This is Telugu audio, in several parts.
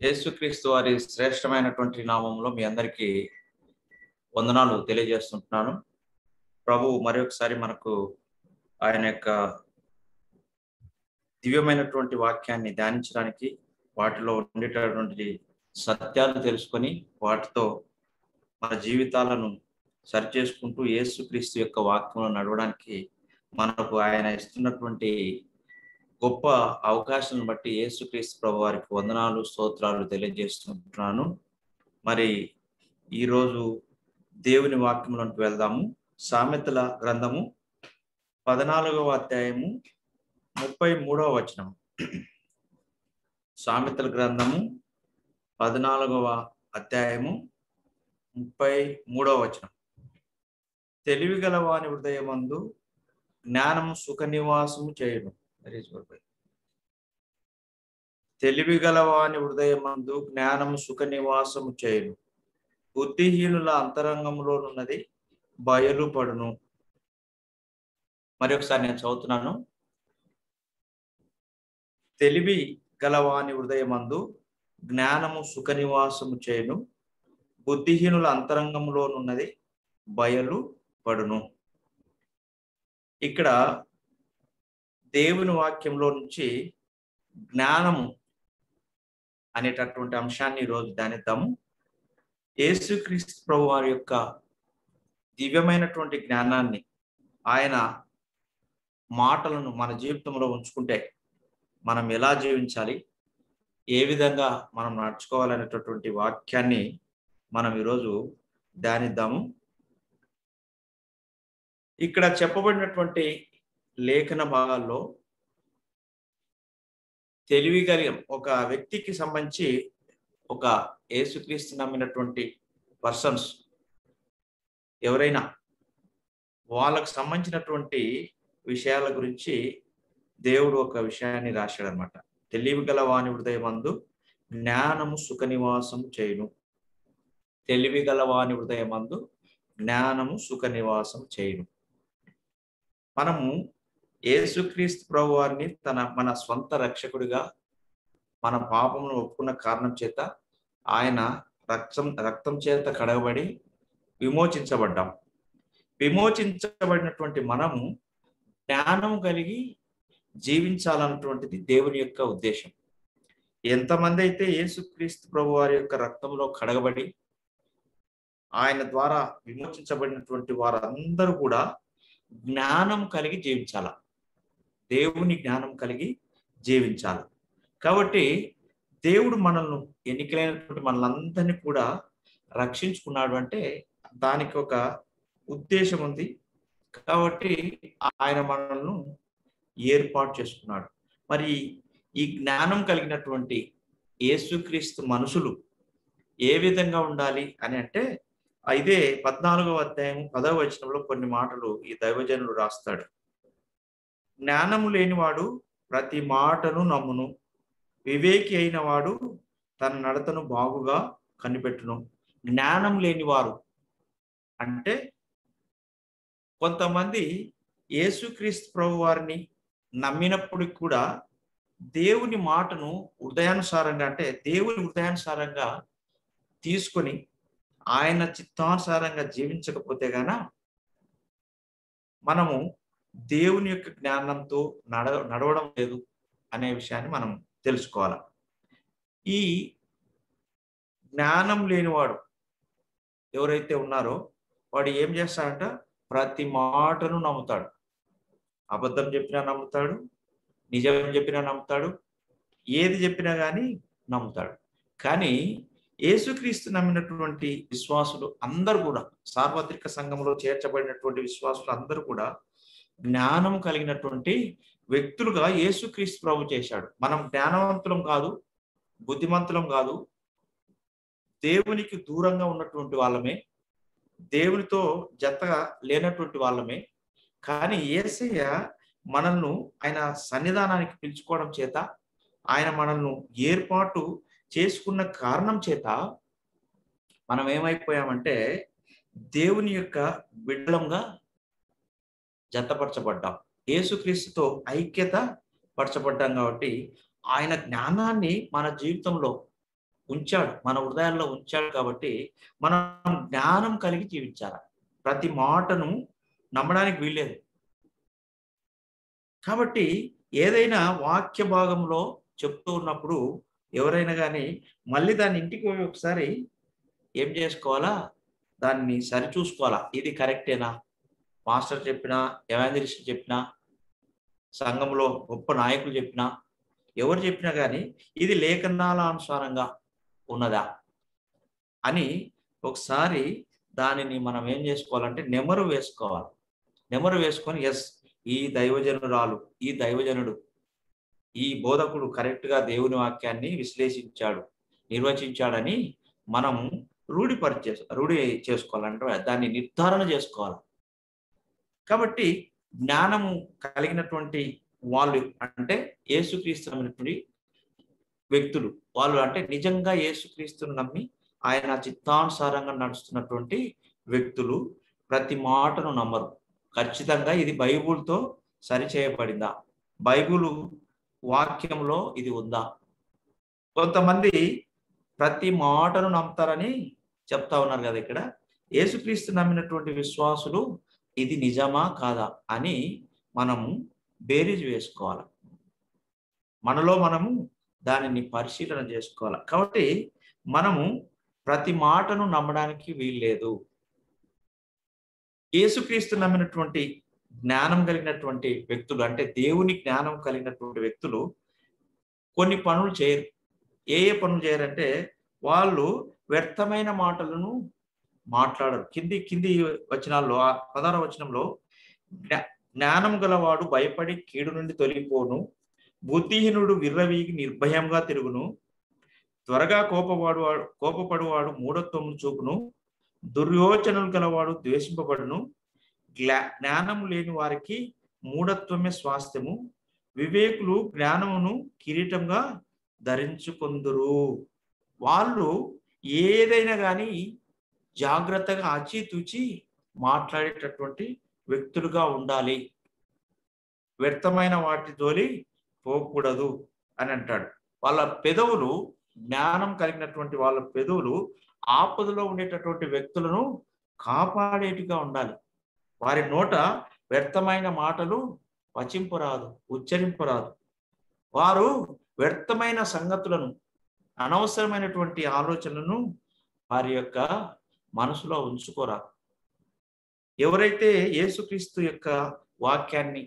యేసుక్రీస్తు వారి శ్రేష్టమైనటువంటి నామంలో మీ అందరికీ వందనాలు తెలియజేస్తుంటున్నాను. ప్రభు మరొకసారి మనకు ఆయన యొక్క దివ్యమైనటువంటి వాక్యాన్ని ధ్యానించడానికి వాటిలో ఉండేటటువంటి సత్యాలు తెలుసుకొని వాటితో మన జీవితాలను సరిచేసుకుంటూ యేసుక్రీస్తు యొక్క వాక్యంలో నడవడానికి మనకు ఆయన ఇస్తున్నటువంటి గొప్ప అవకాశాలను బట్టి యేసుక్రీస్తు ప్రభు వారికి వందనాలు స్తోత్రాలు తెలియజేస్తుంటున్నాను మరి ఈరోజు దేవుని వాక్యంలోకి వెళ్దాము. సామెతల గ్రంథము పద్నాలుగవ అధ్యాయము ముప్పై మూడవ వచనం సామెతల గ్రంథము పద్నాలుగవ అధ్యాయము ముప్పై మూడవ వచనం. తెలివి గలవాని హృదయమందు జ్ఞానము సుఖ నివాసము చేయడం తెలివి గలవాని హృదయమందు జ్ఞానము సుఖ నివాసము చేయను. బుద్ధిహీనుల అంతరంగంలోనున్నది బయలుపడును. మరి ఒకసారి నేను చదువుతున్నాను. తెలివి గలవాని హృదయమందు జ్ఞానము సుఖ నివాసము చేయను. బుద్ధిహీనుల అంతరంగంలోనున్నది బయలు పడును ఇక్కడ దేవుని వాక్యంలో నుంచి జ్ఞానము అనేటటువంటి అంశాన్ని ఈరోజు ధ్యానిద్దాము యేసుక్రీస్తు ప్రభు వారి యొక్క దివ్యమైనటువంటి జ్ఞానాన్ని ఆయన మాటలను మన జీవితంలో ఉంచుకుంటే మనం ఎలా జీవించాలి? ఏ విధంగా మనం నడుచుకోవాలనేటటువంటి వాక్యాన్ని మనం ఈరోజు ధ్యానిద్దాము ఇక్కడ చెప్పబడినటువంటి లేఖన భాగాల్లో తెలివి ఒక వ్యక్తికి సంబంధించి ఒక ఏసుక్రీస్తు నమ్మినటువంటి పర్సన్స్ ఎవరైనా వాళ్ళకు సంబంధించినటువంటి విషయాల గురించి దేవుడు ఒక విషయాన్ని రాశాడు అనమాట తెలివి గల వాని హృదయమందు జ్ఞానము సుఖ నివాసము చేయును. తెలివి గల వాని హృదయమందు జ్ఞానము సుఖ నివాసం చేయును. మనము యేసుక్రీస్తు ప్రభు వారిని తన మన స్వంత రక్షకుడిగా మన పాపమును ఒప్పుకున్న కారణం చేత ఆయన రక్తం రక్తం చేత కడగబడి విమోచించబడ్డాం. విమోచించబడినటువంటి మనము జ్ఞానం కలిగి జీవించాలన్నటువంటిది దేవుని యొక్క ఉద్దేశం. ఎంతమంది అయితే యేసుక్రీస్తు ప్రభు వారి యొక్క రక్తంలో కడగబడి ఆయన ద్వారా విమోచించబడినటువంటి వారందరూ కూడా జ్ఞానం కలిగి జీవించాల? దేవుని జ్ఞానం కలిగి జీవించాలి. కాబట్టి దేవుడు మనల్ని ఎన్నికలైనటువంటి మనలందరినీ కూడా రక్షించుకున్నాడు అంటే దానికి ఒక ఉద్దేశం ఉంది. కాబట్టి ఆయన మనల్ని ఏర్పాటు చేసుకున్నాడు. మరి ఈ జ్ఞానం కలిగినటువంటి యేసుక్రీస్తు మనుషులు ఏ విధంగా ఉండాలి అని అంటే అయితే పద్నాలుగవ అధ్యాయం పదవ వచనంలో కొన్ని మాటలు ఈ దైవజనుడు రాస్తాడు. జ్ఞానము లేనివాడు ప్రతి మాటను నమ్మును. వివేకి అయిన వాడు తన నడతను బాగుగా కనిపెట్టును. జ్ఞానం లేనివారు అంటే కొంతమంది యేసుక్రీస్తు ప్రభు వారిని నమ్మినప్పటికి కూడా దేవుని మాటను హృదయానుసారంగా అంటే దేవుని హృదయానుసారంగా తీసుకొని ఆయన చిత్తానుసారంగా జీవించకపోతే గాన మనము దేవుని యొక్క జ్ఞానంతో నడ నడవడం లేదు అనే విషయాన్ని మనం తెలుసుకోవాలి? ఈ జ్ఞానం లేనివాడు ఎవరైతే ఉన్నారో వాడు ఏం చేస్తాడంట? ప్రతి మాటను నమ్ముతాడు. అబద్ధం చెప్పినా నమ్ముతాడు నిజం చెప్పినా నమ్ముతాడు ఏది చెప్పినా కానీ నమ్ముతాడు. కానీ యేసుక్రీస్తు నమ్మినటువంటి విశ్వాసులు అందరూ కూడా సార్వత్రిక సంఘంలో చేర్చబడినటువంటి విశ్వాసులు అందరూ కూడా జ్ఞానం కలిగినటువంటి వ్యక్తులుగా యేసుక్రీస్తు ప్రభు చేశాడు. మనం జ్ఞానవంతులం కాదు బుద్ధిమంతులం కాదు దేవునికి దూరంగా ఉన్నటువంటి వాళ్ళమే దేవునితో జతగా లేనటువంటి వాళ్ళమే. కానీ ఏసయ్య మనల్ని ఆయన సన్నిధానానికి పిలుచుకోవడం చేత ఆయన మనల్ని ఏర్పాటు చేసుకున్న కారణం చేత మనం ఏమైపోయామంటే దేవుని యొక్క బిడ్డలంగా జతపరచబడ్డాం. యేసుక్రీస్తుతో ఐక్యత పరచబడ్డాం కాబట్టి ఆయన జ్ఞానాన్ని మన జీవితంలో ఉంచాడు మన హృదయాల్లో ఉంచాడు కాబట్టి మనం జ్ఞానం కలిగి జీవించాలి? ప్రతి మాటను నమ్మడానికి వీల్లేదు. కాబట్టి ఏదైనా వాక్య భాగంలో చెప్తూ ఉన్నప్పుడు ఎవరైనా కానీ మళ్ళీ దాన్ని ఇంటికి పోయి ఒకసారి ఏం చేసుకోవాలా? దాన్ని సరిచూసుకోవాలా? ఇది కరెక్టేనా? మాస్టర్ చెప్పినా ఎవాంజలిస్ట్ చెప్పినా సంఘంలో గొప్ప నాయకులు చెప్పినా ఎవరు చెప్పినా కానీ ఇది లేఖనాల అనుసారంగా ఉన్నదా అని ఒకసారి దానిని మనం ఏం చేసుకోవాలంటే నెమరు వేసుకోవాలి. నెమరు వేసుకొని ఎస్ ఈ దైవజనురాలు ఈ దైవజనుడు ఈ బోధకుడు కరెక్ట్గా దేవుని వాక్యాన్ని విశ్లేషించాడు నిర్వచించాడని మనం రూఢిపరిచే రూఢి చేసుకోవాలంటే దాన్ని నిర్ధారణ చేసుకోవాలి. కాబట్టి జ్ఞానము కలిగినటువంటి వాళ్ళు అంటే యేసుక్రీస్తున్నటువంటి వ్యక్తులు. వాళ్ళు అంటే నిజంగా యేసుక్రీస్తును నమ్మి ఆయన చిత్తానుసారంగా నడుస్తున్నటువంటి వ్యక్తులు ప్రతి మాటను నమ్మరు. ఖచ్చితంగా ఇది బైబుల్తో సరిచేయబడిందా? బైబుల్ వాక్యంలో ఇది ఉందా? కొంతమంది ప్రతి మాటను నమ్ముతారని చెప్తా ఉన్నారు కదా ఇక్కడ. యేసుక్రీస్తు నమ్మినటువంటి విశ్వాసులు ఇది నిజమా కాదా అని మనము బేరీజ్ వేసుకోవాలి. మనలో మనము దానిని పరిశీలన చేసుకోవాలి. కాబట్టి మనము ప్రతి మాటను నమ్మడానికి వీల్లేదు. యేసుక్రీస్తు నమ్మినటువంటి జ్ఞానం కలిగినటువంటి వ్యక్తులు అంటే దేవుని జ్ఞానం కలిగినటువంటి వ్యక్తులు కొన్ని పనులు చేయరు. ఏ ఏ పనులు చేయరంటే వాళ్ళు వ్యర్థమైన మాటలను మాట్లాడరు. కింది కింది వచనాల్లో ఆ పదార వచనంలో జ్ఞానం గలవాడు భయపడి కీడు నుండి తొలిపోను బుద్ధిహీనుడు విర్రవీగి నిర్భయంగా తిరుగును. త్వరగా కోపవాడు కోపపడువాడు మూఢత్వము చూపును. దుర్యోచనలు గలవాడు ద్వేషింపబడును. జ్ఞానము లేని వారికి మూఢత్వమే స్వాస్థ్యము. వివేకులు జ్ఞానమును కిరీటంగా ధరించుకుందురు. వాళ్ళు ఏదైనా కానీ జాగ్రత్తగా ఆచితూచి మాట్లాడేటటువంటి వ్యక్తులుగా ఉండాలి. వ్యర్థమైన వాటి తోలి పోకూడదు అని అంటాడు. వాళ్ళ పెదవులు జ్ఞానం కలిగినటువంటి వాళ్ళ పెదవులు ఆపదలో ఉండేటటువంటి వ్యక్తులను కాపాడేటిగా ఉండాలి. వారి నోట వ్యర్థమైన మాటలు వచింపరాదు ఉచ్చరింపరాదు. వారు వ్యర్థమైన సంగతులను అనవసరమైనటువంటి ఆలోచనలను వారి యొక్క మనసులో ఉంచుకోరాదు ఎవరైతే యేసుక్రీస్తు యొక్క వాక్యాన్ని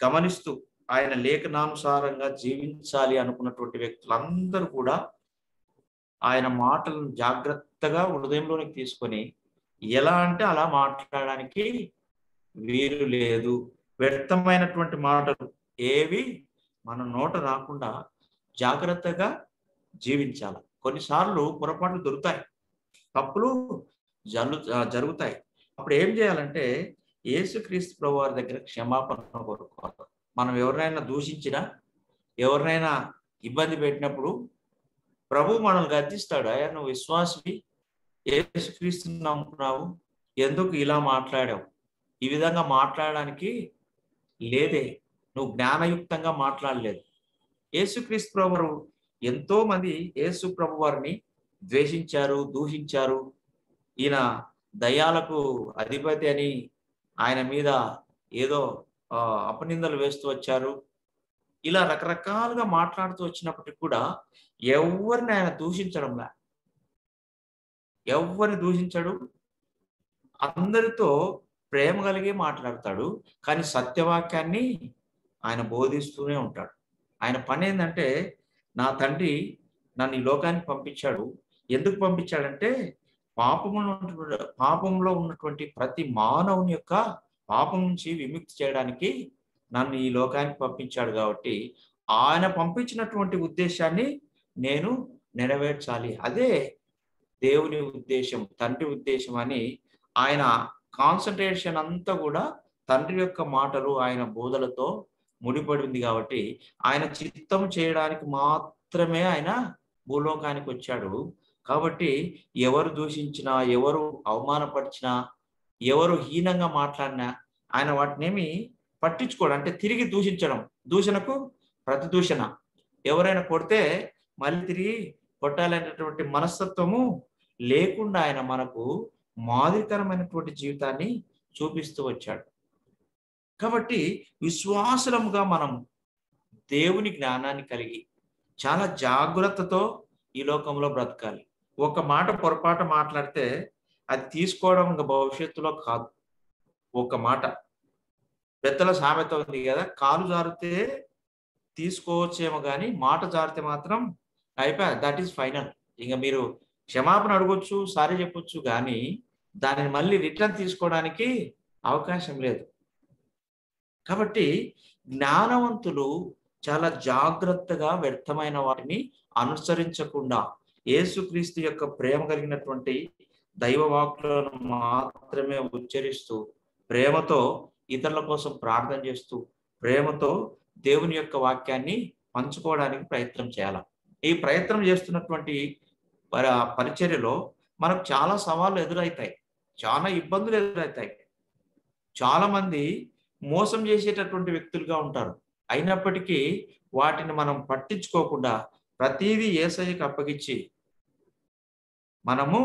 గమనిస్తూ ఆయన లేఖనానుసారంగా జీవించాలి అనుకున్నటువంటి వ్యక్తులందరూ కూడా ఆయన మాటలను జాగ్రత్తగా హృదయంలోనికి తీసుకొని ఎలా అంటే అలా మాట్లాడడానికి వీలు లేదు. వ్యర్థమైనటువంటి మాటలు ఏవి మన నోట రాకుండా జాగ్రత్తగా జీవించాలి. కొన్నిసార్లు పొరపాట్లు దొరుకుతాయి. తప్పులు జరు జరుగుతాయి. అప్పుడు ఏం చేయాలంటే యేసుక్రీస్తు ప్రభు వారి దగ్గర క్షమాపణ కోరుకోవాలి. మనం ఎవరినైనా దూషించినా ఎవరినైనా ఇబ్బంది పెట్టినప్పుడు ప్రభు మనల్ని గద్దిస్తాడు అయ్యా నువ్వు విశ్వాసవి యేసుక్రీస్తుని నమ్ముకున్నావు ఎందుకు ఇలా మాట్లాడావు? ఈ విధంగా మాట్లాడడానికి లేదే నువ్వు జ్ఞానయుక్తంగా మాట్లాడలేదు. యేసుక్రీస్తు ప్రభు ఎంతో మంది యేసు ప్రభు వారిని ద్వేషించారు దూషించారు. ఈయన దయాలకు అధిపతి అని ఆయన మీద ఏదో అపనిందలు వేస్తూ వచ్చారు. ఇలా రకరకాలుగా మాట్లాడుతూ వచ్చినప్పటికి కూడా ఎవరిని ఆయన దూషించడంలా ఎవరిని దూషించడు? అందరితో ప్రేమ కలిగే మాట్లాడతాడు కానీ సత్యవాక్యాన్ని ఆయన బోధిస్తూనే ఉంటాడు. ఆయన పని ఏంటంటే నా తండ్రి నన్ను ఈ లోకానికి పంపించాడు ఎందుకు పంపించాడంటే పాపములో పాపంలో ఉన్నటువంటి ప్రతి మానవుని యొక్క పాపం నుంచి విముక్తి చేయడానికి నన్ను ఈ లోకానికి పంపించాడు కాబట్టి ఆయన పంపించినటువంటి ఉద్దేశాన్ని నేను నెరవేర్చాలి. అదే దేవుని ఉద్దేశం తండ్రి ఉద్దేశం అని ఆయన కాన్సన్ట్రేషన్ అంతా కూడా తండ్రి యొక్క మాటలు ఆయన బోధలతో ముడిపడి ఉంది కాబట్టి ఆయన చిత్తం చేయడానికి మాత్రమే ఆయన భూలోకానికి వచ్చాడు. కాబట్టి ఎవరు దూషించినా ఎవరు అవమానపరిచినా ఎవరు హీనంగా మాట్లాడినా ఆయన వాటినేమి పట్టించుకోడు. అంటే తిరిగి దూషించడం. దూషణకు ప్రతిదూషణ. ఎవరైనా కొడితే మళ్ళీ తిరిగి కొట్టాలనేటువంటి మనస్తత్వము లేకుండా ఆయన మనకు మాదిరికరమైనటువంటి జీవితాన్ని చూపిస్తూ వచ్చాడు. కాబట్టి విశ్వాసులముగా మనం దేవుని జ్ఞానాన్ని కలిగి చాలా జాగ్రత్తతో ఈ లోకంలో బ్రతకాలి. ఒక మాట పొరపాటు మాట్లాడితే అది తీసుకోవడం ఇంకా భవిష్యత్తులో కాదు. ఒక మాట. పెద్దల సామెత ఉంది కదా కాలు జారితే తీసుకోవచ్చేమో కానీ మాట జారితే మాత్రం అయిపోయి దట్ ఈస్ ఫైనల్ ఇంకా మీరు క్షమాపణ అడగొచ్చు సారీ చెప్పొచ్చు కానీ దానిని మళ్ళీ రిటర్న్ తీసుకోవడానికి అవకాశం లేదు. కాబట్టి జ్ఞానవంతులు చాలా జాగ్రత్తగా వ్యర్థమైన వాటిని అనుసరించకుండా యేసుక్రీస్తు యొక్క ప్రేమ కలిగినటువంటి దైవవాకులను మాత్రమే ఉచ్చరిస్తూ ప్రేమతో ఇతరుల కోసం ప్రార్థన చేస్తూ ప్రేమతో దేవుని యొక్క వాక్యాన్ని పంచుకోవడానికి ప్రయత్నం చేయాలి. ఈ ప్రయత్నం చేస్తున్నటువంటి ప- పరిచర్యలో మనకు చాలా సవాళ్ళు ఎదురవుతాయి చాలా ఇబ్బందులు ఎదురవుతాయి చాలా మంది మోసం చేసేటటువంటి వ్యక్తులుగా ఉంటారు. అయినప్పటికీ వాటిని మనం పట్టించుకోకుండా ప్రతిదీ ఏసయ్యకు అప్పగించి మనము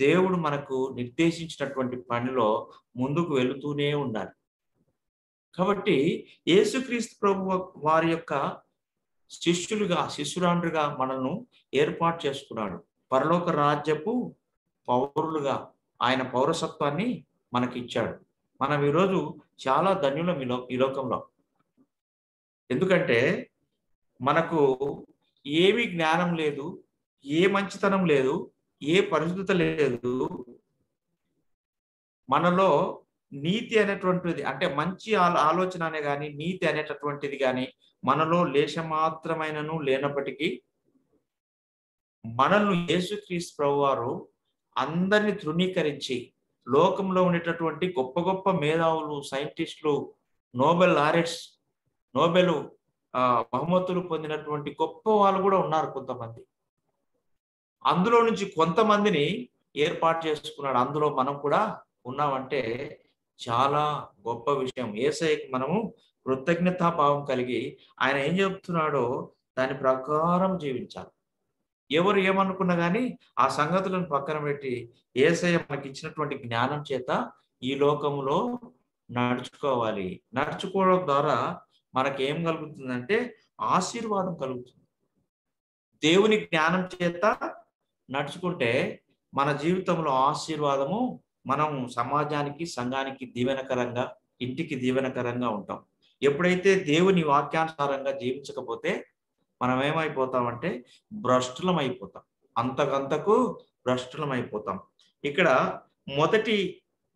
దేవుడు మనకు నిర్దేశించినటువంటి పనిలో ముందుకు వెళుతూనే ఉండాలి. కాబట్టి యేసుక్రీస్తు ప్రభు వారి యొక్క శిష్యులుగా శిష్యురాండ్రుగా మనల్ని ఏర్పాటు చేసుకున్నాడు పరలోక రాజ్యపు పౌరులుగా ఆయన పౌరసత్వాన్ని మనకి ఇచ్చాడు మనం ఈరోజు చాలా ధన్యులం ఈ లోకంలో. ఎందుకంటే మనకు ఏమి జ్ఞానం లేదు ఏ మంచితనం లేదు ఏ పరిశుద్ధత లేదు. మనలో నీతి అనేటువంటిది అంటే మంచి ఆలోచన అనే కానీ నీతి అనేటటువంటిది కానీ మనలో లేశమాత్రమైనను లేనప్పటికీ మనల్ని యేసుక్రీస్తు ప్రభు వారు అందరిని తృణీకరించి లోకంలో ఉండేటటువంటి గొప్ప గొప్ప మేధావులు సైంటిస్టులు నోబెల్ లారెట్స్ నోబెల్ ఆ, బహుమతులు పొందినటువంటి గొప్ప వాళ్ళు కూడా ఉన్నారు కొంతమంది. అందులో నుంచి కొంతమందిని ఏర్పాటు చేసుకున్నాడు. అందులో మనం కూడా ఉన్నామంటే చాలా గొప్ప విషయం. ఏసఐకి మనము కృతజ్ఞతాభావం కలిగి ఆయన ఏం చెప్తున్నాడో దాని ప్రకారం జీవించాలి. ఎవరు ఏమనుకున్నా కానీ ఆ సంగతులను పక్కన పెట్టి ఏసయ్య మనకి ఇచ్చినటువంటి జ్ఞానం చేత ఈ లోకములో నడుచుకోవాలి. నడుచుకోవడం ద్వారా మనకి ఏం కలుగుతుందంటే ఆశీర్వాదం కలుగుతుంది. దేవుని జ్ఞానం చేత నడుచుకుంటే మన జీవితంలో ఆశీర్వాదము మనం సమాజానికి సంఘానికి దీవెనకరంగా ఇంటికి దీవెనకరంగా ఉంటాం. ఎప్పుడైతే దేవుని వాక్యానుసారంగా జీవించకపోతే మనం ఏమైపోతామంటే భ్రష్టులం అయిపోతాం అంతకంతకు భ్రష్టులం అయిపోతాం ఇక్కడ మొదటి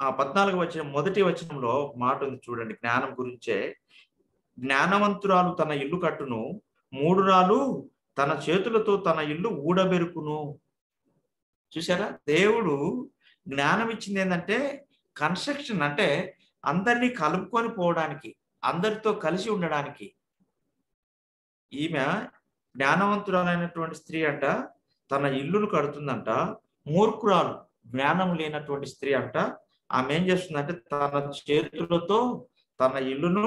ఆ పద్నాలుగు వచ్చిన మొదటి వచనంలో మాట ఉంది చూడండి జ్ఞానం గురించే. జ్ఞానవంతురాలు తన ఇల్లు కట్టును మూడురాలు తన చేతులతో తన ఇల్లు ఊడబెరుకును. చూసారా దేవుడు జ్ఞానం ఇచ్చింది ఏంటంటే కన్స్ట్రక్షన్ అంటే అందరినీ కలుపుకొని పోవడానికి అందరితో కలిసి ఉండడానికి. ఈమె జ్ఞానవంతురాలైనటువంటి స్త్రీ అంట తన ఇల్లును కడుతుందంట మూర్ఖురాలు జ్ఞానం లేనటువంటి స్త్రీ అంట. ఆమె ఏం చేస్తుందంటే తన చేతులతో తన ఇల్లును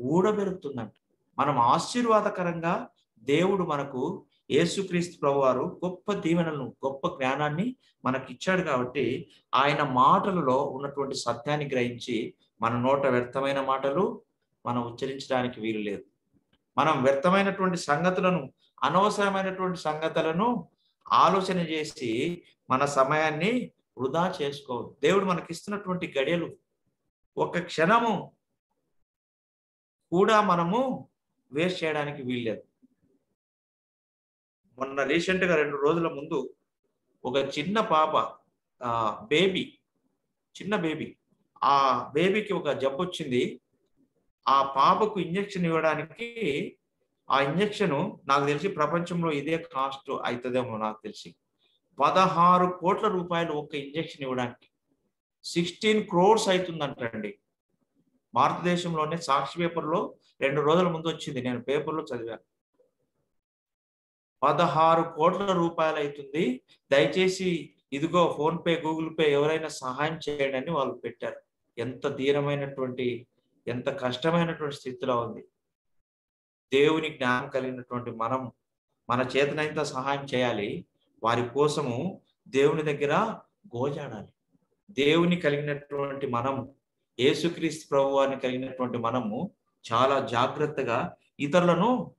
ఊడబెరుకుతుందంట మనం ఆశీర్వాదకరంగా దేవుడు మనకు యేసుక్రీస్తు ప్రభువారు గొప్ప దీవెనలను గొప్ప జ్ఞానాన్ని మనకి ఇచ్చాడు కాబట్టి ఆయన మాటలలో ఉన్నటువంటి సత్యాన్ని గ్రహించి మన నోట వ్యర్థమైన మాటలు మనం ఉచ్చరించడానికి వీలు లేదు. మనం వ్యర్థమైనటువంటి సంగతులను అనవసరమైనటువంటి సంగతులను ఆలోచన చేసి మన సమయాన్ని వృధా చేసుకోవద్దు. దేవుడు మనకి ఇస్తున్నటువంటి గడియలు. ఒక క్షణము కూడా మనము వేస్ట్ చేయడానికి వీల్లేదు. మొన్న రీసెంట్గా రెండు రోజుల ముందు ఒక చిన్న పాప బేబీ చిన్న బేబీ ఆ బేబీకి ఒక జబ్బు వచ్చింది. ఆ పాపకు ఇంజెక్షన్ ఇవ్వడానికి ఆ ఇంజెక్షన్ నాకు తెలిసి ప్రపంచంలో ఇదే కాస్ట్ అవుతుందేమో నాకు తెలిసి పదహారు కోట్ల రూపాయలు ఒక ఇంజెక్షన్ ఇవ్వడానికి. సిక్స్టీన్ క్రోర్స్ అవుతుందంటండి భారతదేశంలోనే సాక్షి పేపర్లో రెండు రోజుల ముందు వచ్చింది. నేను పేపర్లో చదివాను. పదహారు కోట్ల రూపాయలు అవుతుంది. దయచేసి ఇదిగో ఫోన్ పే గూగుల్ పే ఎవరైనా సహాయం చేయండి అని వాళ్ళు పెట్టారు. ఎంత ధీరమైనటువంటి ఎంత కష్టమైనటువంటి స్థితిలో ఉంది. దేవుని జ్ఞానం కలిగినటువంటి మనం మన చేతనైంత సహాయం చేయాలి. వారి కోసము దేవుని దగ్గర గోజాడాలి. దేవుని కలిగినటువంటి మనము యేసుక్రీస్తు ప్రభువాన్ని కలిగినటువంటి మనము చాలా జాగ్రత్తగా ఇతరులను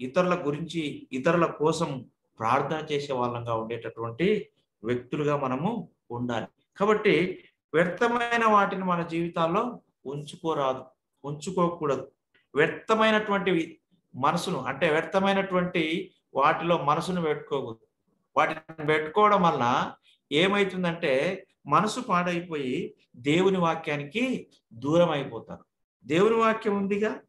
ఇతరుల గురించి ఇతరుల కోసం ప్రార్థన చేసే వాళ్ళంగా ఉండేటటువంటి వ్యక్తులుగా మనము ఉండాలి. కాబట్టి వ్యర్థమైన వాటిని మన జీవితాల్లో ఉంచుకోరాదు ఉంచుకోకూడదు. వ్యర్థమైనటువంటి మనసును అంటే వ్యర్థమైనటువంటి వాటిలో మనసును పెట్టుకోకూడదు. వాటిని పెట్టుకోవడం వలన ఏమైతుందంటే మనసు పాడైపోయి దేవుని వాక్యానికి దూరం అయిపోతారు. దేవుని వాక్యం ఉందిగా?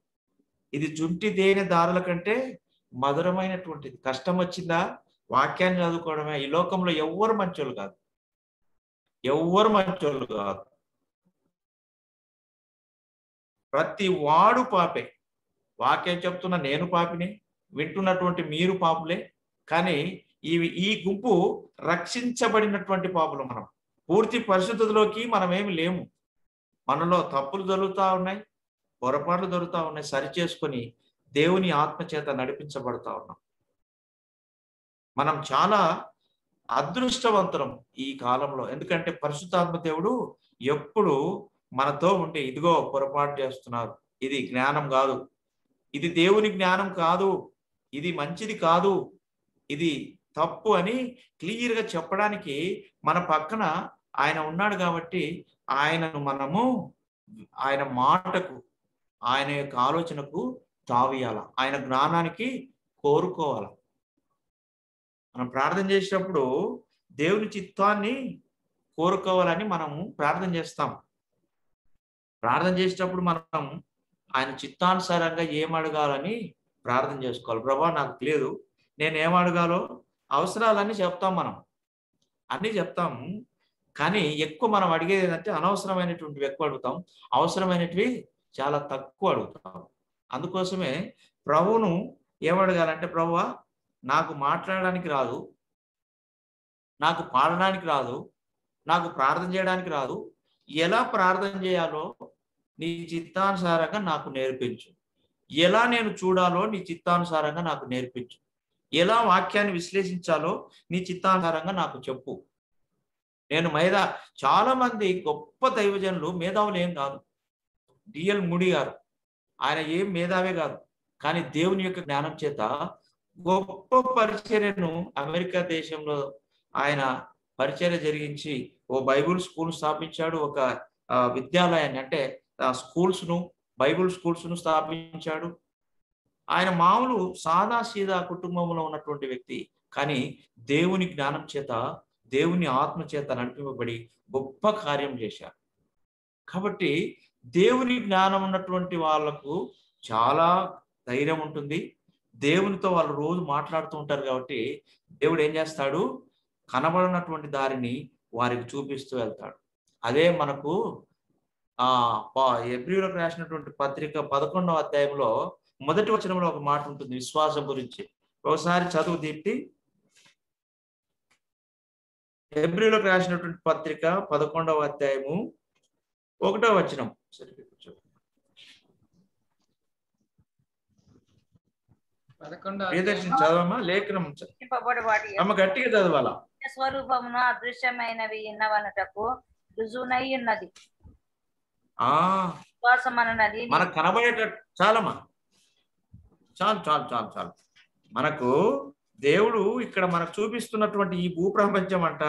ఇది జుంటి దేని దారుల కంటే మధురమైనటువంటిది. కష్టం వచ్చిందా? వాక్యాన్ని చదువుకోవడమే. ఈ లోకంలో ఎవ్వరు మంచోళ్ళు కాదు. ఎవ్వరు మంచోళ్ళు కాదు. ప్రతి వాడు పాపే. వాక్యం చెప్తున్న నేను పాపిని వింటున్నటువంటి మీరు పాపులే. కానీ ఇవి ఈ గుంపు రక్షించబడినటువంటి పాపులు మనం. పూర్తి పరిశుద్ధతలోకి మనం ఏమి లేము. మనలో తప్పులు జరుగుతూ ఉన్నాయి పొరపాట్లు జరుగుతూ ఉన్నాయి సరి చేసుకొని దేవుని ఆత్మ చేత నడిపించబడుతూ ఉన్నాం. మనం చాలా అదృష్టవంతరం ఈ కాలంలో. ఎందుకంటే పరిశుద్ధాత్మ దేవుడు ఎప్పుడు మనతో ఉంటే ఇదిగో పొరపాటు చేస్తున్నారు ఇది జ్ఞానం కాదు. ఇది దేవుని జ్ఞానం కాదు ఇది మంచిది కాదు ఇది తప్పు అని క్లియర్గా చెప్పడానికి మన పక్కన ఆయన ఉన్నాడు కాబట్టి ఆయనను మనము ఆయన మాటకు ఆయన యొక్క ఆలోచనకు తావియాల ఆయన జ్ఞానానికి కోరుకోవాలి. మనం ప్రార్థన చేసేటప్పుడు దేవుని చిత్తాన్ని కోరుకోవాలని మనము ప్రార్థన చేస్తాం. ప్రార్థన చేసేటప్పుడు మనం ఆయన చిత్తానుసారంగా ఏం అడగాలని ప్రార్థన చేసుకోవాలి. ప్రభా నాకు తెలియదు నేను ఏం అడగాలో అవసరాలన్నీ చెప్తాం మనం. అన్నీ చెప్తాం. కానీ ఎక్కువ మనం అడిగేది ఏంటంటే అనవసరమైనటువంటివి ఎక్కువ అడుగుతాం. అవసరమైనటివి చాలా తక్కువ అడుగుతాం. అందుకోసమే ప్రభువును ఏమడగాలంటే ప్రభువ నాకు మాట్లాడడానికి రాదు. నాకు పాడడానికి రాదు. నాకు ప్రార్థన చేయడానికి రాదు. ఎలా ప్రార్థన చేయాలో నీ చిత్తానుసారంగా నాకు నేర్పించు. ఎలా నేను చూడాలో నీ చిత్తానుసారంగా నాకు నేర్పించు. ఎలా వాక్యాన్ని విశ్లేషించాలో నీ చిత్తానుసారంగా నాకు చెప్పు. నేను మైదా చాలా మంది గొప్ప దైవజనులు మేధావులు ఏం కాదు. డిఎల్ ముడి గారు ఆయన ఏం మేధావే కాదు. కానీ దేవుని యొక్క జ్ఞానం చేత గొప్ప పరిచర్యను అమెరికా దేశంలో ఆయన పరిచర్య జరిగించి ఓ బైబుల్ స్కూల్ స్థాపించాడు. ఒక విద్యాలయాన్ని అంటే స్కూల్స్ను బైబుల్ స్కూల్స్ను స్థాపించాడు. ఆయన మామూలు సాదా సీదా కుటుంబంలో ఉన్నటువంటి వ్యక్తి కానీ దేవుని జ్ఞానం చేత దేవుని ఆత్మ చేత నడిపింపబడి గొప్ప కార్యం చేశారు. కాబట్టి దేవుని జ్ఞానం ఉన్నటువంటి వాళ్ళకు చాలా ధైర్యం ఉంటుంది. దేవునితో వాళ్ళు రోజు మాట్లాడుతూ ఉంటారు కాబట్టి దేవుడు ఏం చేస్తాడు? కనబడినటువంటి దారిని వారికి చూపిస్తూ వెళ్తాడు. అదే మనకు ఆ ఎబ్రిలోకి రాసినటువంటి పత్రిక పదకొండవ అధ్యాయంలో మొదటి వచనంలో ఒక మాట ఉంటుంది విశ్వాసం గురించి. ఒకసారి చదువు దీప్తి ఎబ్రిలకు రాసినటువంటి పత్రిక పదకొండవ అధ్యాయము ఒకటో వచనం. ప్రియదర్శిని చదవమ్మా లేఖనం అమ్మ గట్టిగా చదవాలా? స్వరూపమును అదృశ్యమైనవి ఇన్నవనుటకు రుజువునై ఉన్నది. ఆ. విశ్వాసం అన్నది మనకు కనబడేటట్టు చాలమ్మా. చాలు చాలు చాలు చాలు. మనకు దేవుడు ఇక్కడ మనకు చూపిస్తున్నటువంటి ఈ భూప్రపంచం అంట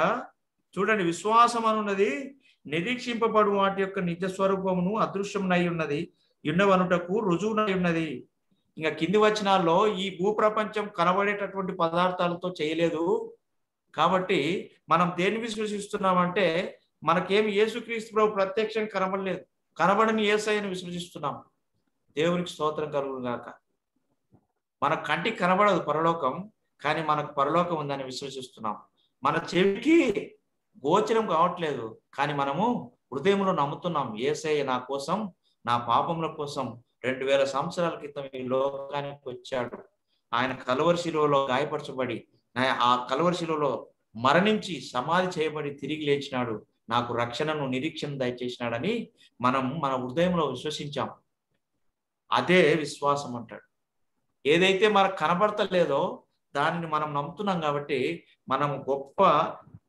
చూడండి విశ్వాసం అనున్నది నిరీక్షింపబడు వాటి యొక్క నిజ స్వరూపమును అదృశ్యమునై ఉన్నది ఉన్నవనుటకు రుజువునై ఉన్నది. ఇంకా కింది వచనాల్లో ఈ భూప్రపంచం కనబడేటటువంటి పదార్థాలతో చేయలేదు. కాబట్టి మనం దేన్ని విశ్వసిస్తున్నామంటే మనకేమి యేసుక్రీస్తు ప్రభు ప్రత్యక్షం కనబడలేదు కనబడని ఏసైని విశ్వసిస్తున్నాం. దేవునికి స్తోత్రం కలుగుగాక మన కంటికి కనబడదు పరలోకం కానీ మనకు పరలోకం ఉందని విశ్వసిస్తున్నాం. మన చెవికి గోచరం కావట్లేదు కానీ మనము హృదయంలో నమ్ముతున్నాం ఏసయ్య నా కోసం నా పాపముల కోసం రెండు వేల సంవత్సరాల క్రితం ఈ లోకానికి వచ్చాడు. ఆయన కలవరిశిలో గాయపరచబడి ఆ కలవరిశిలో మరణించి సమాధి చేయబడి తిరిగి లేచినాడు. నాకు రక్షణను నిరీక్షణ దయచేసినాడని మనం మన హృదయంలో విశ్వసించాం. అదే విశ్వాసం అంటాడు ఏదైతే మనకు కనబడతలేదో దానిని మనం నమ్ముతున్నాం కాబట్టి మనం గొప్ప